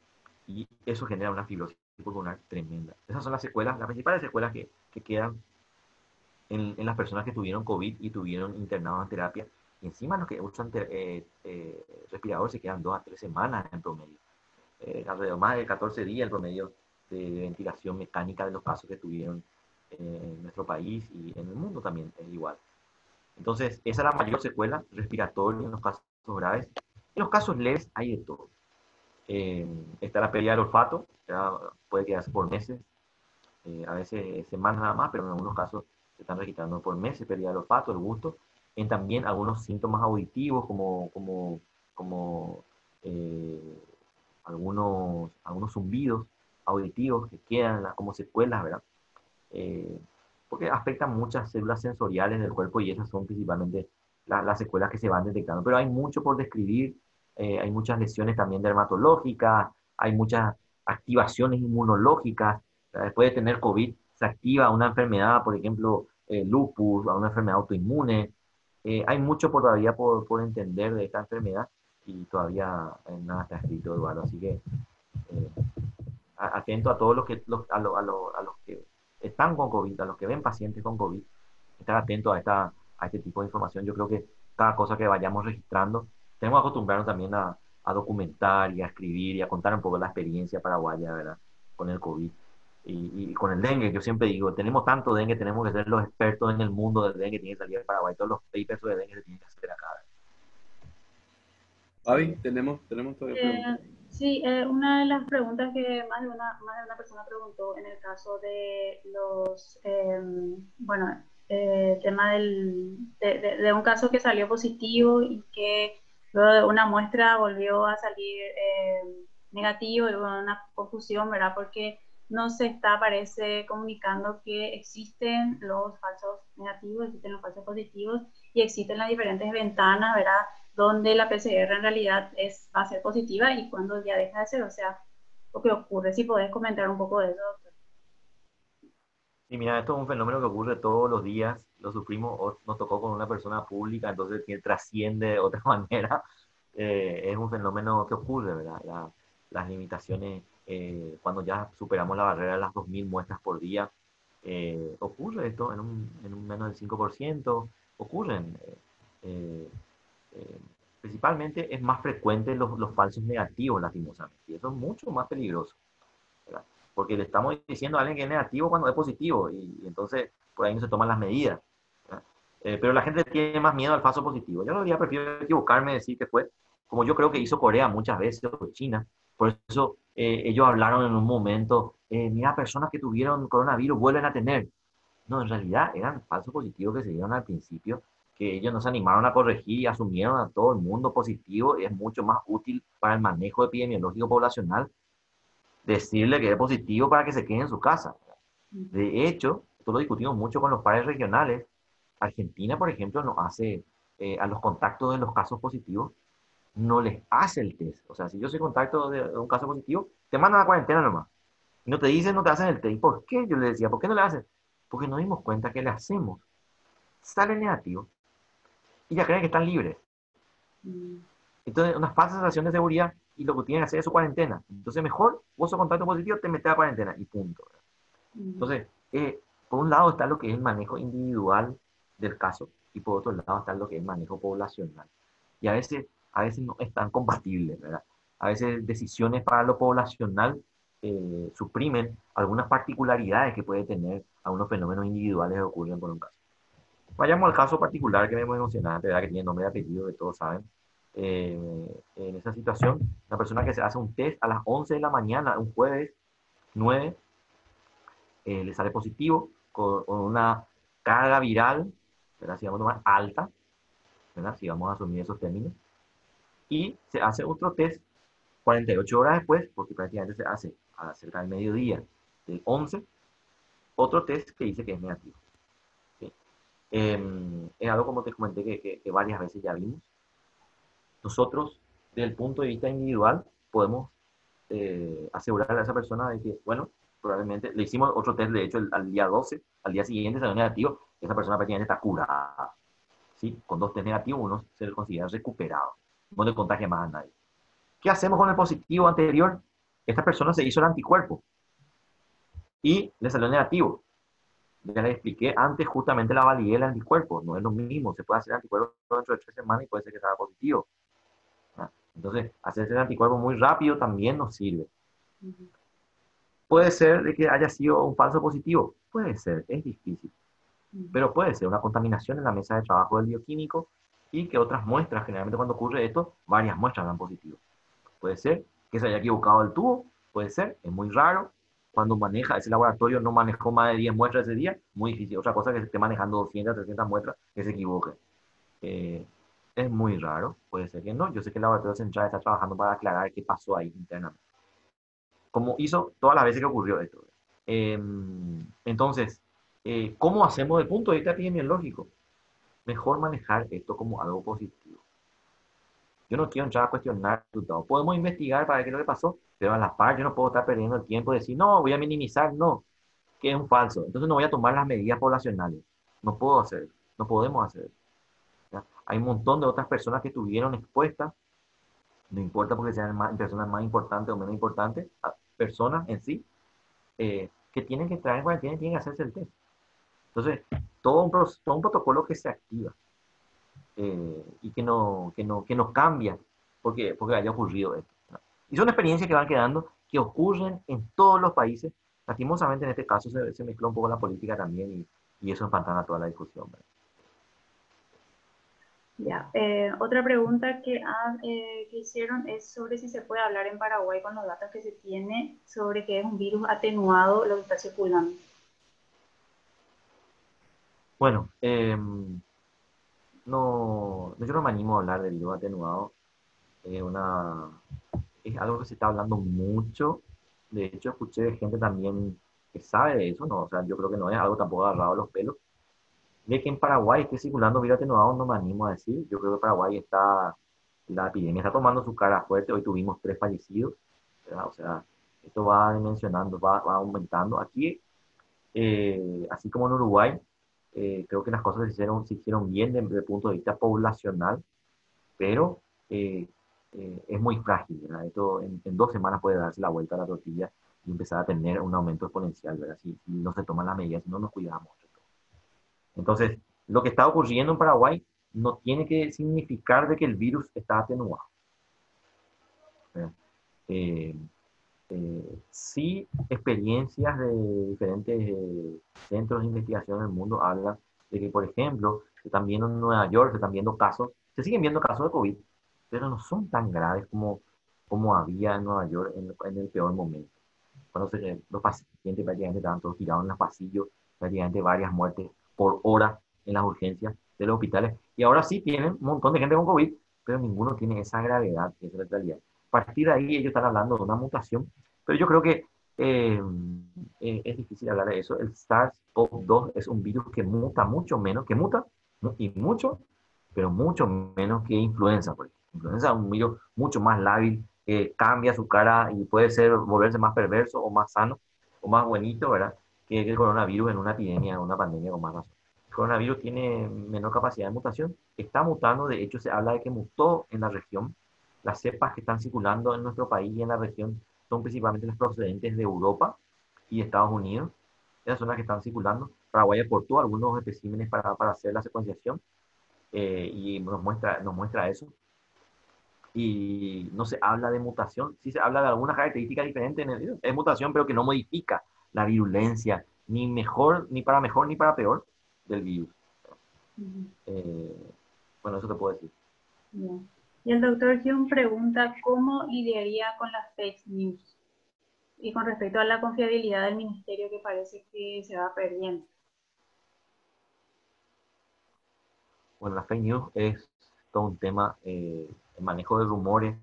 Speaker 2: Y eso genera una fibrosis pulmonar tremenda. Esas son las secuelas, las principales secuelas que, que quedan en, en, las personas que tuvieron COVID y tuvieron internados en terapia. Y encima los que usan eh, eh, respirador se quedan dos a tres semanas en promedio. Eh, alrededor más de 14 días el promedio de ventilación mecánica de los casos que tuvieron en nuestro país y en el mundo también es igual. Entonces, esa es la mayor secuela respiratoria en los casos graves. En los casos leves hay de todo. Eh, está la pérdida del olfato, puede quedarse por meses, eh, a veces semanas nada más, pero en algunos casos se están registrando por meses, pérdida del olfato, el gusto, en también algunos síntomas auditivos como, como, como eh, algunos, algunos zumbidos auditivos que quedan como secuelas, ¿verdad? porque afectan muchas células sensoriales del cuerpo y esas son principalmente las secuelas que se van detectando. Pero hay mucho por describir, eh, hay muchas lesiones también dermatológicas, hay muchas activaciones inmunológicas. Después de tener COVID, se activa una enfermedad, por ejemplo, eh, lupus, una enfermedad autoinmune. Eh, hay mucho todavía por, por, entender de esta enfermedad y todavía nada está escrito, Eduardo. Así que atento a todos los que, a, a, a los que están con COVID, a los que ven pacientes con COVID, estar atentos a, esta, a este tipo de información. Yo creo que cada cosa que vayamos registrando, tenemos que acostumbrarnos también a, a documentar y a escribir y a contar un poco la experiencia paraguaya, ¿verdad? Con el COVID. Y, y, con el dengue, yo siempre digo, tenemos tanto dengue, tenemos que ser los expertos en el mundo del dengue, tiene que salir de Paraguay, todos los papers de dengue se tienen que hacer acá.
Speaker 1: Avi, tenemos, tenemos todavía
Speaker 3: eh, Sí, eh, una de las preguntas que más de una, más de una persona preguntó en el caso de los, em, bueno, eh, tema del, de, un caso que salió positivo y que luego de una muestra volvió a salir em, negativo y hubo una confusión, ¿verdad? Porque no se está, parece, comunicando que existen los falsos negativos, existen los falsos positivos y existen las diferentes ventanas, ¿verdad? donde la PCR en realidad es, va a ser positiva y cuando ya deja de ser, o sea, lo que ocurre, si podés comentar un poco de eso, doctor.
Speaker 2: Sí, mira, esto es un fenómeno que ocurre todos los días, lo sufrimos, nos tocó con una persona pública, entonces que trasciende de otra (laughs) manera, eh, es un fenómeno que ocurre, ¿verdad? las limitaciones, eh, cuando ya superamos la barrera de las 2.000 muestras por día, eh, ocurre esto en un, en un, menos del 5%, ocurren. Eh, principalmente es más frecuente los, los, falsos negativos, lastimosamente. Y eso es mucho más peligroso. Porque le estamos diciendo a alguien que es negativo cuando es positivo. Y, entonces, por ahí no se toman las medidas. Eh, pero la gente tiene más miedo al falso positivo. Yo no diría, prefiero equivocarme, decir que fue, como yo creo que hizo Corea muchas veces, o China. Por eso eh, ellos hablaron en un momento, mira, personas que tuvieron coronavirus vuelven a tener. No, en realidad eran falsos positivos que se dieron al principio que ellos nos animaron a corregir y asumieron a todo el mundo positivo y es mucho más útil para el manejo epidemiológico poblacional decirle que es positivo para que se quede en su casa. De hecho, esto lo discutimos mucho con los pares regionales. Argentina, por ejemplo, no hace eh, a los contactos de los casos positivos, no les hace el test. O sea, si yo soy contacto de, un caso positivo, te mandan a cuarentena nomás. No te dicen, no te hacen el test. ¿Y por qué? Yo le decía, ¿por qué no le hacen? Porque nos dimos cuenta que le hacemos. Sale negativo, y ya creen que están libres. Mm. Entonces, una falsa sensación de seguridad y lo que tienen que hacer es su cuarentena. Entonces, mejor vos sos contacto positivo, te metes a cuarentena y punto. Mm. Entonces, eh, por un lado está lo que es el manejo individual del caso y por otro lado está lo que es el manejo poblacional. Y a veces, a veces no es tan compatible, ¿verdad? A veces decisiones para lo poblacional eh, suprimen algunas particularidades que puede tener algunos fenómenos individuales que ocurren por un caso. Vayamos al caso particular que vemos emocionante, ¿verdad? que tiene nombre y apellido, que todos saben. Eh, en esa situación, una persona que se hace un test a las 11 de la mañana, un jueves 9, eh, le sale positivo con, una carga viral, ¿verdad? si vamos a tomar alta, ¿verdad? si vamos a asumir esos términos, y se hace otro test 48 horas después, porque prácticamente se hace a cerca del mediodía del 11, otro test que dice que es negativo. Em, es algo como te comenté que, varias veces ya vimos. Nosotros, desde el punto de vista individual, podemos eh, asegurar a esa persona de que, bueno, probablemente, le hicimos otro test, de hecho, al día 12, al día siguiente salió negativo, esa persona prácticamente está curada. ¿sí? Con dos test negativos uno se le considera recuperado, no le contagia más a nadie. ¿Qué hacemos con el positivo anterior? Esta persona se hizo el anticuerpo y le salió negativo. Ya le expliqué antes justamente la validez del anticuerpo. No es lo mismo. Se puede hacer anticuerpo dentro de tres semanas y puede ser que sea positivo. ¿Ah? Entonces, hacerse el anticuerpo muy rápido también nos sirve. Puede ser de que haya sido un falso positivo. Puede ser, es difícil. Pero puede ser una contaminación en la mesa de trabajo del bioquímico y que otras muestras, generalmente cuando ocurre esto, varias muestras dan positivo. Puede ser que se haya equivocado el tubo, puede ser, es muy raro. Cuando maneja ese laboratorio no manejó más de 10 muestras ese día, muy difícil. Otra cosa que se esté manejando 200, 300 muestras, que se equivoque. Eh, es muy raro, puede ser que no. Yo sé que el laboratorio central está trabajando para aclarar qué pasó ahí internamente. Como hizo todas las veces que ocurrió esto. Em, entonces, eh, ¿cómo hacemos el punto de vista epidemiológico? Mejor manejar esto como algo positivo. Yo no quiero entrar a cuestionar el resultado. Podemos investigar para ver qué es lo que pasó, pero a la par yo no puedo estar perdiendo el tiempo de decir, no, voy a minimizar, no, que es un falso. Entonces no voy a tomar las medidas poblacionales. No puedo hacer, no podemos hacer. Hay un montón de otras personas que estuvieron expuestas, no importa porque sean personas más importantes o menos importantes, personas en sí, eh, que tienen que entrar en cuarentena y tienen que hacerse el test. Entonces, todo un, todo un protocolo que se activa eh, y que no, que, no, que no cambia porque, porque haya ocurrido esto. Y son experiencias que van quedando, que ocurren en todos los países. Lastimosamente, en este caso se, mezcló un poco la política también y, eso empantana toda la discusión.
Speaker 3: Ya, eh, otra pregunta que, eh, que, hicieron es sobre si se puede hablar en Paraguay con los datos que se tiene sobre que es un virus atenuado lo que está circulando.
Speaker 2: Bueno, eh, no, yo no me animo a hablar del virus atenuado. Es, una, es algo que se está hablando mucho. De hecho, escuché gente también que sabe de eso, ¿no? O sea, yo creo que no es algo tampoco agarrado a los pelos. De que en Paraguay esté circulando virus atenuado no me animo a decir. Yo creo que Paraguay está, la epidemia está tomando su cara fuerte. Hoy tuvimos tres fallecidos. O sea, esto va dimensionando, va, va aumentando. Aquí, eh, así como en Uruguay, eh, creo que las cosas se hicieron, se hicieron bien desde el punto de vista poblacional, pero eh, eh, es muy frágil. Esto en, dos semanas puede darse la vuelta a la tortilla y empezar a tener un aumento exponencial, ¿verdad? Si, no se toman las medidas, si no nos cuidamos. Entonces, lo que está ocurriendo en Paraguay no tiene que significar de que el virus está atenuado. Eh, eh, sí, experiencias de diferentes eh, centros de investigación en el mundo hablan de que, por ejemplo, se están viendo en Nueva York, se están viendo casos, se siguen viendo casos de COVID, pero no son tan graves como, como había en Nueva York en, el peor momento. Cuando se, los pacientes prácticamente estaban todos tirados en los pasillos, prácticamente varias muertes por hora en las urgencias de los hospitales. Y ahora sí tienen un montón de gente con COVID, pero ninguno tiene esa gravedad, que es la realidad partir de ahí ellos están hablando de una mutación, pero yo creo que eh, eh, es difícil hablar de eso. El SARS-CoV-2 es un virus que muta mucho menos, que muta y mucho, pero mucho menos que influenza. Porque influenza es un virus mucho más lábil, que cambia su cara y puede ser volverse más perverso o más sano o más bonito, ¿verdad? Que el coronavirus en una epidemia, en una pandemia con más razón. El coronavirus tiene menor capacidad de mutación, está mutando, de hecho se habla de que mutó en la región, las cepas que están circulando en nuestro país y en la región son principalmente las procedentes de Europa y Estados Unidos. Esas son las que están circulando. Paraguay aportó algunos especímenes para, para hacer la secuenciación eh, y nos muestra, nos muestra eso. Y no se habla de mutación, sí se habla de alguna característica diferente en el virus. Es mutación, pero que no modifica la virulencia, ni mejor, ni para mejor, ni para peor del virus. Eh, bueno, eso te puedo decir.
Speaker 3: Y el doctor Hume pregunta cómo lidiaría con las fake news y con respecto a la confiabilidad del ministerio que parece que se va perdiendo.
Speaker 2: Bueno, la fake news es todo un tema, eh, el manejo de rumores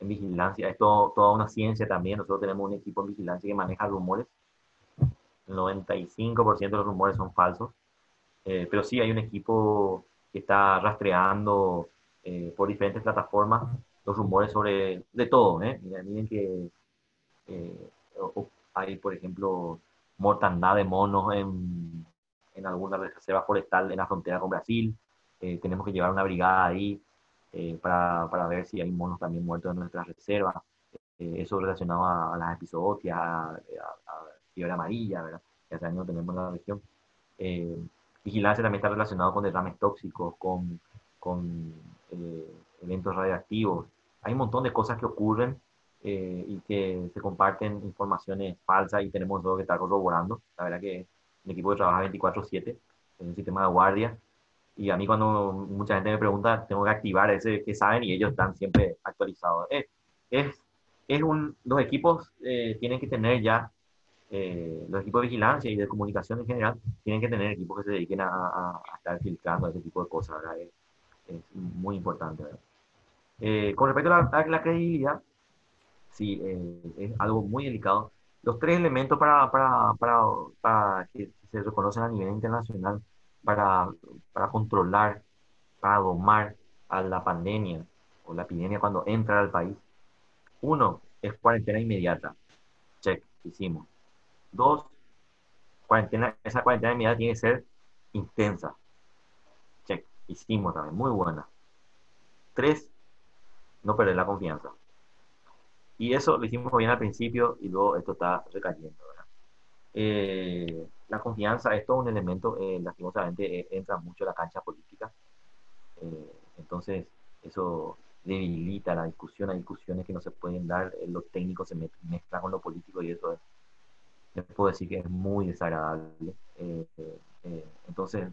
Speaker 2: en vigilancia, es toda una ciencia también. Nosotros tenemos un equipo en vigilancia que maneja rumores. El 95% de los rumores son falsos, eh, pero sí hay un equipo que está rastreando eh, por diferentes plataformas los rumores sobre de todo. ¿eh? Miren, que eh, hay, por ejemplo, mortandad de monos en, en alguna reserva forestal en la frontera con Brasil. Eh, tenemos que llevar una brigada ahí eh, para, para, ver si hay monos también muertos en nuestras reservas. Eh, eso relacionado a, las episodias, a, a, fiebre amarilla, ¿verdad? Que hace años tenemos en la región. vigilancia también está relacionado con derrames tóxicos, con, con eventos radioactivos. Hay un montón de cosas que ocurren y que se comparten informaciones falsas y tenemos todo que estar corroborando. La verdad que el equipo trabaja 24/7, en un sistema de guardia. Y a mí cuando mucha gente me pregunta, tengo que activar ese que saben y ellos están siempre actualizados. Es, es, es un, los equipos eh, tienen que tener ya, eh, los equipos de vigilancia y de comunicación en general, tienen que tener equipos que se dediquen a, a, estar filtrando ese tipo de cosas. Es, es, muy importante. Eh, con respecto a la, a la credibilidad, sí, es algo muy delicado los tres elementos para, para, para, para, que se reconocen a nivel internacional para, para controlar, para domar a la pandemia o la epidemia cuando entra al país. Uno es cuarentena inmediata. Check, hicimos. Dos, cuarentena, esa cuarentena inmediata tiene que ser intensa. Hicimos también, muy buena. Tres, no perder la confianza. Y eso lo hicimos bien al principio y luego esto está recayendo. Eh, la confianza, es un elemento, eh, lastimosamente, eh, entra mucho en la cancha política. entonces, eso debilita la discusión. Hay discusiones que no se pueden dar, lo técnico se mezcla con lo político y eso es, puedo decir que es muy desagradable. entonces,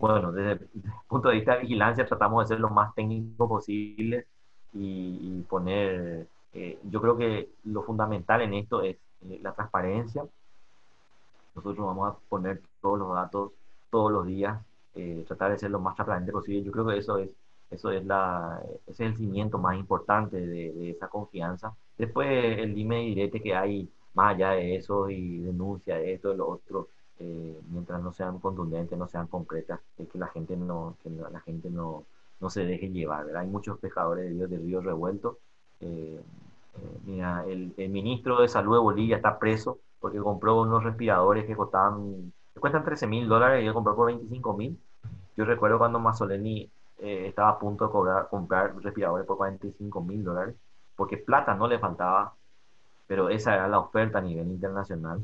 Speaker 2: bueno, desde el punto de vista de vigilancia tratamos de ser lo más técnico posible y poner eh, yo creo que lo fundamental en esto es eh, la transparencia. Nosotros vamos a poner todos los datos todos los días, eh, tratar de ser lo más transparente posible. Yo creo que eso es, eso es, la, ese es el cimiento más importante de, esa confianza. Después el dime y direte que hay más allá de eso y denuncia de esto, de lo otro, mientras no sean contundentes, no sean concretas, es que la gente no, que la gente no, no se deje llevar. Hay muchos pescadores de río revueltos eh, eh, mira, el, ministro de Salud de Bolivia está preso porque compró unos respiradores que costaban, que cuestan 13 mil dólares y él compró por 25 mil. Yo recuerdo cuando Mazzoleni eh, estaba a punto de cobrar, comprar respiradores por 45 mil dólares, porque plata no le faltaba, pero esa era la oferta a nivel internacional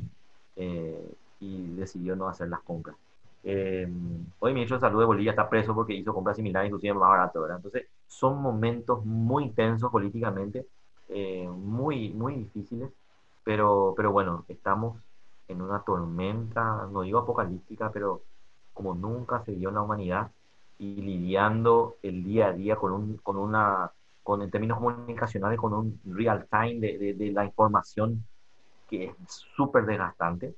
Speaker 2: y decidió no hacer las compras. hoy el ministro de Salud de Bolivia está preso porque hizo compras similares, inclusive más barato, ¿verdad? Entonces, son momentos muy intensos políticamente, eh, muy, muy difíciles, pero, pero bueno, estamos en una tormenta, no digo apocalíptica, pero como nunca se vio en la humanidad y lidiando el día a día con, un, con una, con en términos comunicacionales, con un real time de, de, la información que es súper desgastante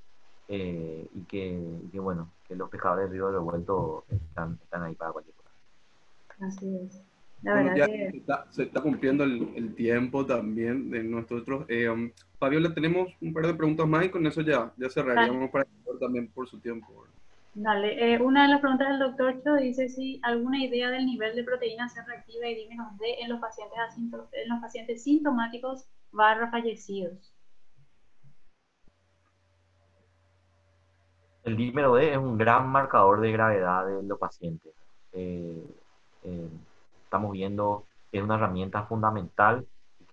Speaker 2: eh, y, que, que, bueno, que los pescadores del río revuelto están, están ahí para cualquier cosa.
Speaker 3: Así es
Speaker 1: se, está, cumpliendo el, tiempo también de nosotros. Eh, um, Fabiola, tenemos un par de preguntas más y con eso ya, ya cerraríamos para también por su tiempo.
Speaker 3: Dale, eh, una de las preguntas del doctor Cho dice si alguna idea del nivel de proteína C reactiva y dímenos D en los pacientes, en los pacientes sintomáticos barra fallecidos.
Speaker 2: El dímero D es un gran marcador de gravedad de los pacientes. Eh, eh estamos viendo es una herramienta fundamental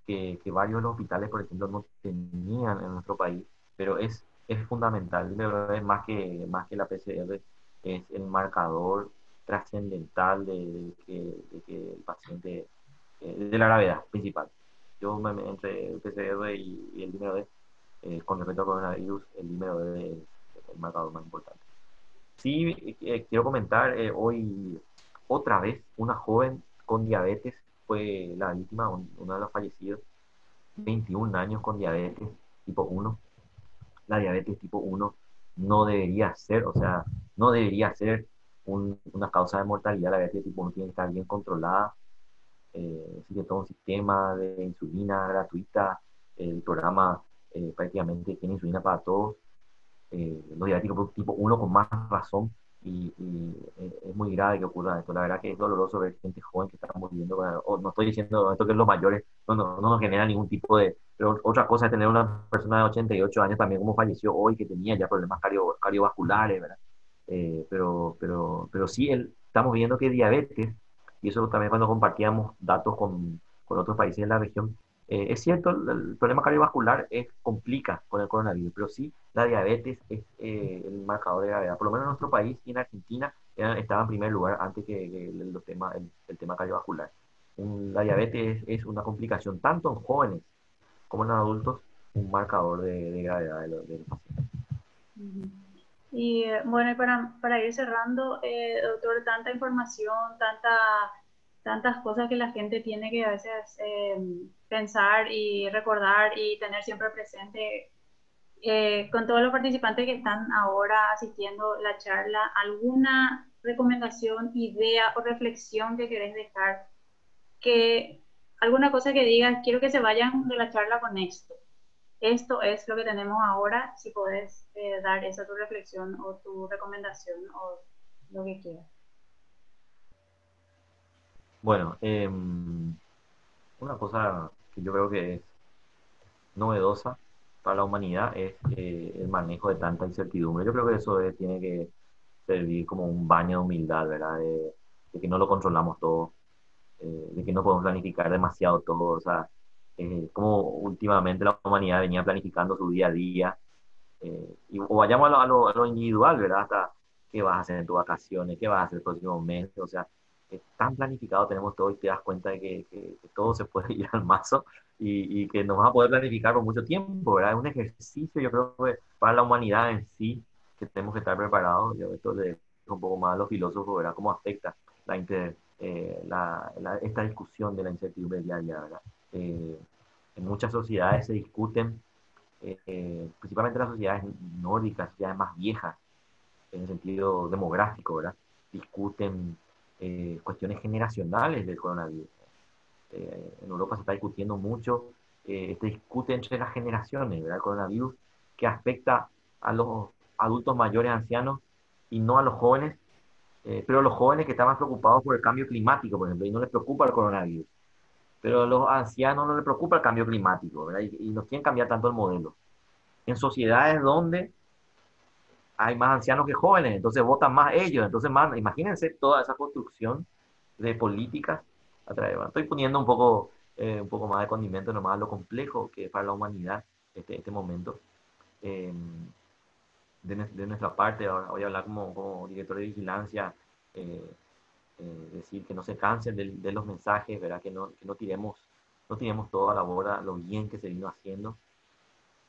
Speaker 2: que, que, varios de hospitales, por ejemplo, no tenían en nuestro país, pero es, es fundamental. Es más que, más que la PCR, es el marcador trascendental de, que, el paciente, eh, de la gravedad principal. Yo me, entre el PCR y, el número D, eh, con respecto al coronavirus, el número D el marcador más importante. Sí, eh, quiero comentar hoy otra vez una joven con diabetes fue la víctima, uno de los fallecidos, 21 años con diabetes tipo 1. La diabetes tipo 1 no debería ser, o sea, no debería ser una causa de mortalidad. La diabetes tipo 1 tiene que estar bien controlada. Eh, existe todo un sistema de insulina gratuita. El programa eh, prácticamente tiene insulina para todos. Eh, los diabéticos tipo 1 con más razón y, eh, es muy grave que ocurra esto. La verdad que es doloroso ver gente joven que está muriendo. no estoy diciendo esto que es los mayores, no, no, no, nos genera ningún tipo de, pero otra cosa es tener una persona de 88 años también como falleció hoy, que tenía ya problemas cardiovasculares, ¿verdad? Eh, pero, pero, pero sí, el, estamos viendo que diabetes, y eso también cuando compartíamos datos con, con otros países de la región, eh, es cierto, el, problema cardiovascular es, complica con el coronavirus, pero sí, la diabetes es eh, el marcador de gravedad. Por lo menos en nuestro país y en Argentina estaba en primer lugar antes que, el, tema, el, tema cardiovascular. la diabetes es, una complicación tanto en jóvenes como en adultos, un marcador de, gravedad de, los pacientes.
Speaker 3: Y bueno, para, para ir cerrando, eh, doctor, tanta información, tanta, tantas cosas que la gente tiene que a veces eh, pensar y recordar y tener siempre presente. Eh, con todos los participantes que están ahora asistiendo la charla, ¿alguna recomendación, idea o reflexión que querés dejar? Que alguna cosa que digas, quiero que se vayan de la charla con esto. Esto es lo que tenemos ahora, si puedes eh, dar esa tu reflexión o tu recomendación o lo que quieras.
Speaker 2: Bueno, em, una cosa que yo creo que es novedosa para la humanidad es eh, el manejo de tanta incertidumbre. Yo creo que eso tiene que servir como un baño de humildad, ¿verdad? De, que no lo controlamos todo, eh, de que no podemos planificar demasiado todo, o sea, eh, como últimamente la humanidad venía planificando su día a día, y, o vayamos a lo, a lo, individual, ¿verdad? Hasta qué vas a hacer en tus vacaciones, qué vas a hacer el próximo mes, o sea, tan planificado tenemos todo y te das cuenta de que, que, todo se puede (laughs) ir al mazo y, y, que nos vamos a poder planificar por mucho tiempo, ¿verdad? Es un ejercicio, yo creo que para la humanidad en sí, que tenemos que estar preparados. Yo esto le un poco más a los filósofos, ¿verdad? Cómo afecta la, eh, la, esta discusión de la incertidumbre diaria, ¿verdad? Eh, en muchas sociedades se discuten, eh, principalmente las sociedades nórdicas, sociedades más viejas, en el sentido demográfico, ¿verdad? Discuten eh, cuestiones generacionales del coronavirus. Eh, en Europa se está discutiendo mucho, eh, se discute entre las generaciones, ¿verdad? El coronavirus que afecta a los adultos mayores, ancianos y no a los jóvenes, pero los jóvenes que están más preocupados por el cambio climático, por ejemplo, y no les preocupa el coronavirus. Pero a los ancianos no les preocupa el cambio climático, ¿verdad? Y, y no quieren cambiar tanto el modelo. En sociedades donde hay más ancianos que jóvenes, entonces votan más ellos, entonces más, imagínense toda esa construcción de políticas a través, estoy poniendo un poco, eh, un poco más de condimento nomás a lo complejo que es para la humanidad este, este momento. Em, de, de, nuestra parte, ahora voy a hablar como, como director de vigilancia, eh, eh, decir que no se cansen de, de, los mensajes, ¿verdad? Que, no, que no, tiremos, no tiremos todo a la borda, lo bien que se vino haciendo.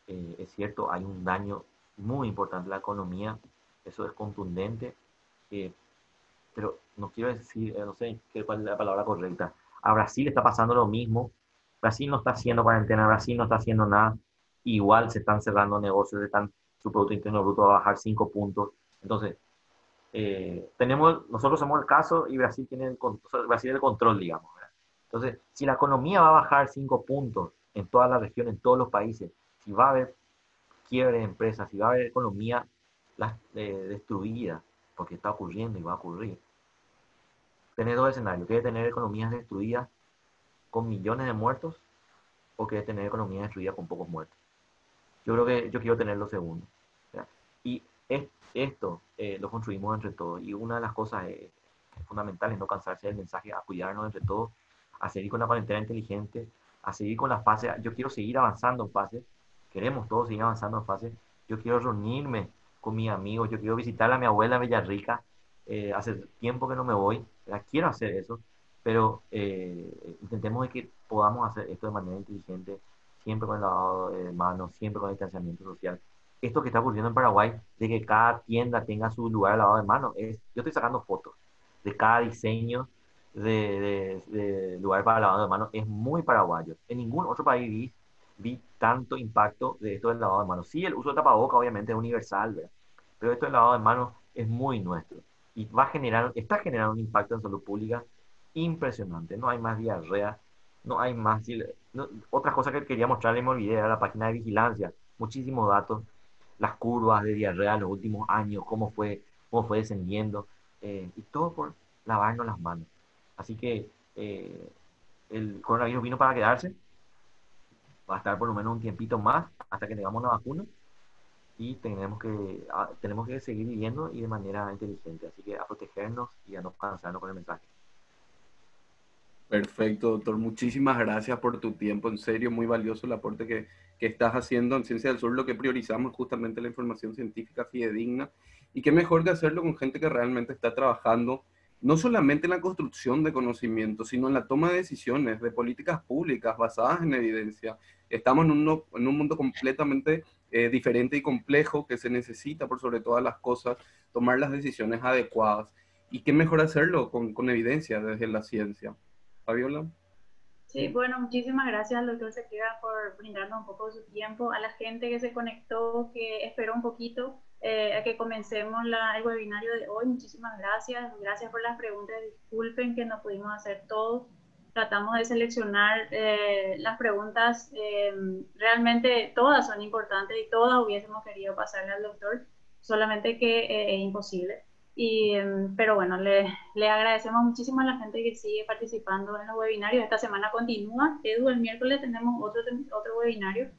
Speaker 2: es cierto, hay un daño muy importante la economía, eso es contundente, eh, pero no quiero decir, eh, no sé cuál es la palabra correcta. A Brasil está pasando lo mismo, Brasil no está haciendo cuarentena, Brasil no está haciendo nada, igual se están cerrando negocios, están, su Producto Interno Bruto va a bajar 5 puntos. Entonces, eh, tenemos, nosotros somos el caso y Brasil tiene el, Brasil el control, digamos. Entonces, si la economía va a bajar 5 puntos en toda la región, en todos los países, si va a haber quiebre de empresas, si va a haber economía eh, destruida, porque está ocurriendo y va a ocurrir. Tener dos escenarios, quiere tener economías destruidas con millones de muertos o quiere tener economías destruidas con pocos muertos. Yo creo que yo quiero tener lo segundo. Y esto eh, lo construimos entre todos. Y una de las cosas eh, fundamentales es no cansarse del mensaje, a cuidarnos entre todos, a seguir con la cuarentena inteligente, a seguir con la fase. Yo quiero seguir avanzando en fase queremos todos seguir avanzando en fase. Yo quiero reunirme con mis amigos, yo quiero visitar a mi abuela en Villarrica. Eh, hace tiempo que no me voy, quiero hacer eso, pero eh, intentemos de que podamos hacer esto de manera inteligente, siempre con el lavado de manos, siempre con el distanciamiento social. Esto que está ocurriendo en Paraguay, de que cada tienda tenga su lugar de lavado de manos, es, yo estoy sacando fotos de cada diseño de, de, de lugar para lavado de manos, es muy paraguayo. En ningún otro país vi tanto impacto de esto del lavado de manos. Sí, el uso de tapaboca obviamente es universal, ¿verdad? pero esto del lavado de manos es muy nuestro y va a generar, está generando un impacto en salud pública impresionante. No hay más diarrea, no hay más... otra cosa que quería mostrarle, me olvidé, era la página de vigilancia. Muchísimos datos, las curvas de diarrea en los últimos años, cómo fue, cómo fue descendiendo, eh, y todo por lavarnos las manos. Así que eh, el coronavirus vino para quedarse, va a estar por lo menos un tiempito más hasta que tengamos la vacuna y tenemos que, ah, tenemos que seguir viviendo y de manera inteligente. Así que a protegernos y a no cansarnos con el mensaje.
Speaker 1: Perfecto, doctor. Muchísimas gracias por tu tiempo. En serio, muy valioso el aporte que, que estás haciendo en Ciencia del Sur. Lo que priorizamos justamente la información científica fidedigna. Y qué mejor que hacerlo con gente que realmente está trabajando no solamente en la construcción de conocimiento, sino en la toma de decisiones, de políticas públicas basadas en evidencia. Estamos en un, en un mundo completamente eh, diferente y complejo que se necesita, por sobre todas las cosas, tomar las decisiones adecuadas. ¿Y qué mejor hacerlo con, con evidencia desde la ciencia? Fabiola.
Speaker 3: Sí, bueno, muchísimas gracias al doctor Sequera por brindarnos un poco de su tiempo, a la gente que se conectó, que esperó un poquito eh, a que comencemos la, el webinario de hoy. Muchísimas gracias, gracias por las preguntas, disculpen que no pudimos hacer todo tratamos de seleccionar eh, las preguntas, eh, realmente todas son importantes y todas hubiésemos querido pasarle al doctor, solamente que eh, es imposible. Y, pero bueno, le, le, agradecemos muchísimo a la gente que sigue participando en los webinarios. Esta semana continúa. Edu, el miércoles tenemos otro, otro webinario.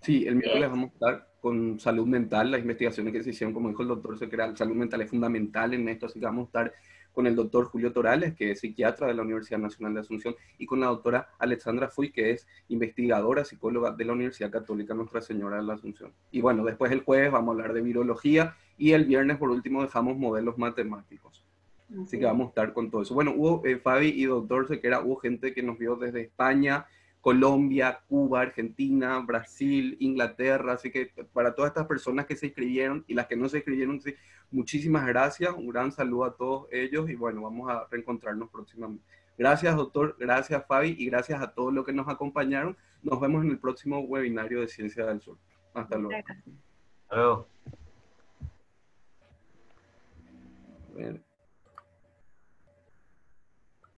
Speaker 1: Sí, el miércoles vamos a estar con salud mental, las investigaciones que se hicieron, como dijo el doctor se crea salud mental es fundamental en esto, así que vamos a estar con el doctor Julio Torales, que es psiquiatra de la Universidad Nacional de Asunción, y con la doctora Alexandra Fuy, que es investigadora, psicóloga de la Universidad Católica Nuestra Señora de la Asunción. Y bueno, después el jueves vamos a hablar de virología y el viernes, por último, dejamos modelos matemáticos. Así que vamos a estar con todo eso. Bueno, hubo, eh, Fabi y doctor Sequera, hubo gente que nos vio desde España, Colombia, Cuba, Argentina, Brasil, Inglaterra. Así que para todas estas personas que se inscribieron y las que no se inscribieron, sí, muchísimas gracias. Un gran saludo a todos ellos y bueno, vamos a reencontrarnos próximamente. Gracias, doctor. Gracias, Fabi. Y gracias a todos los que nos acompañaron. Nos vemos en el próximo webinario de Ciencia del Sur. Hasta luego. Hasta luego. A ver.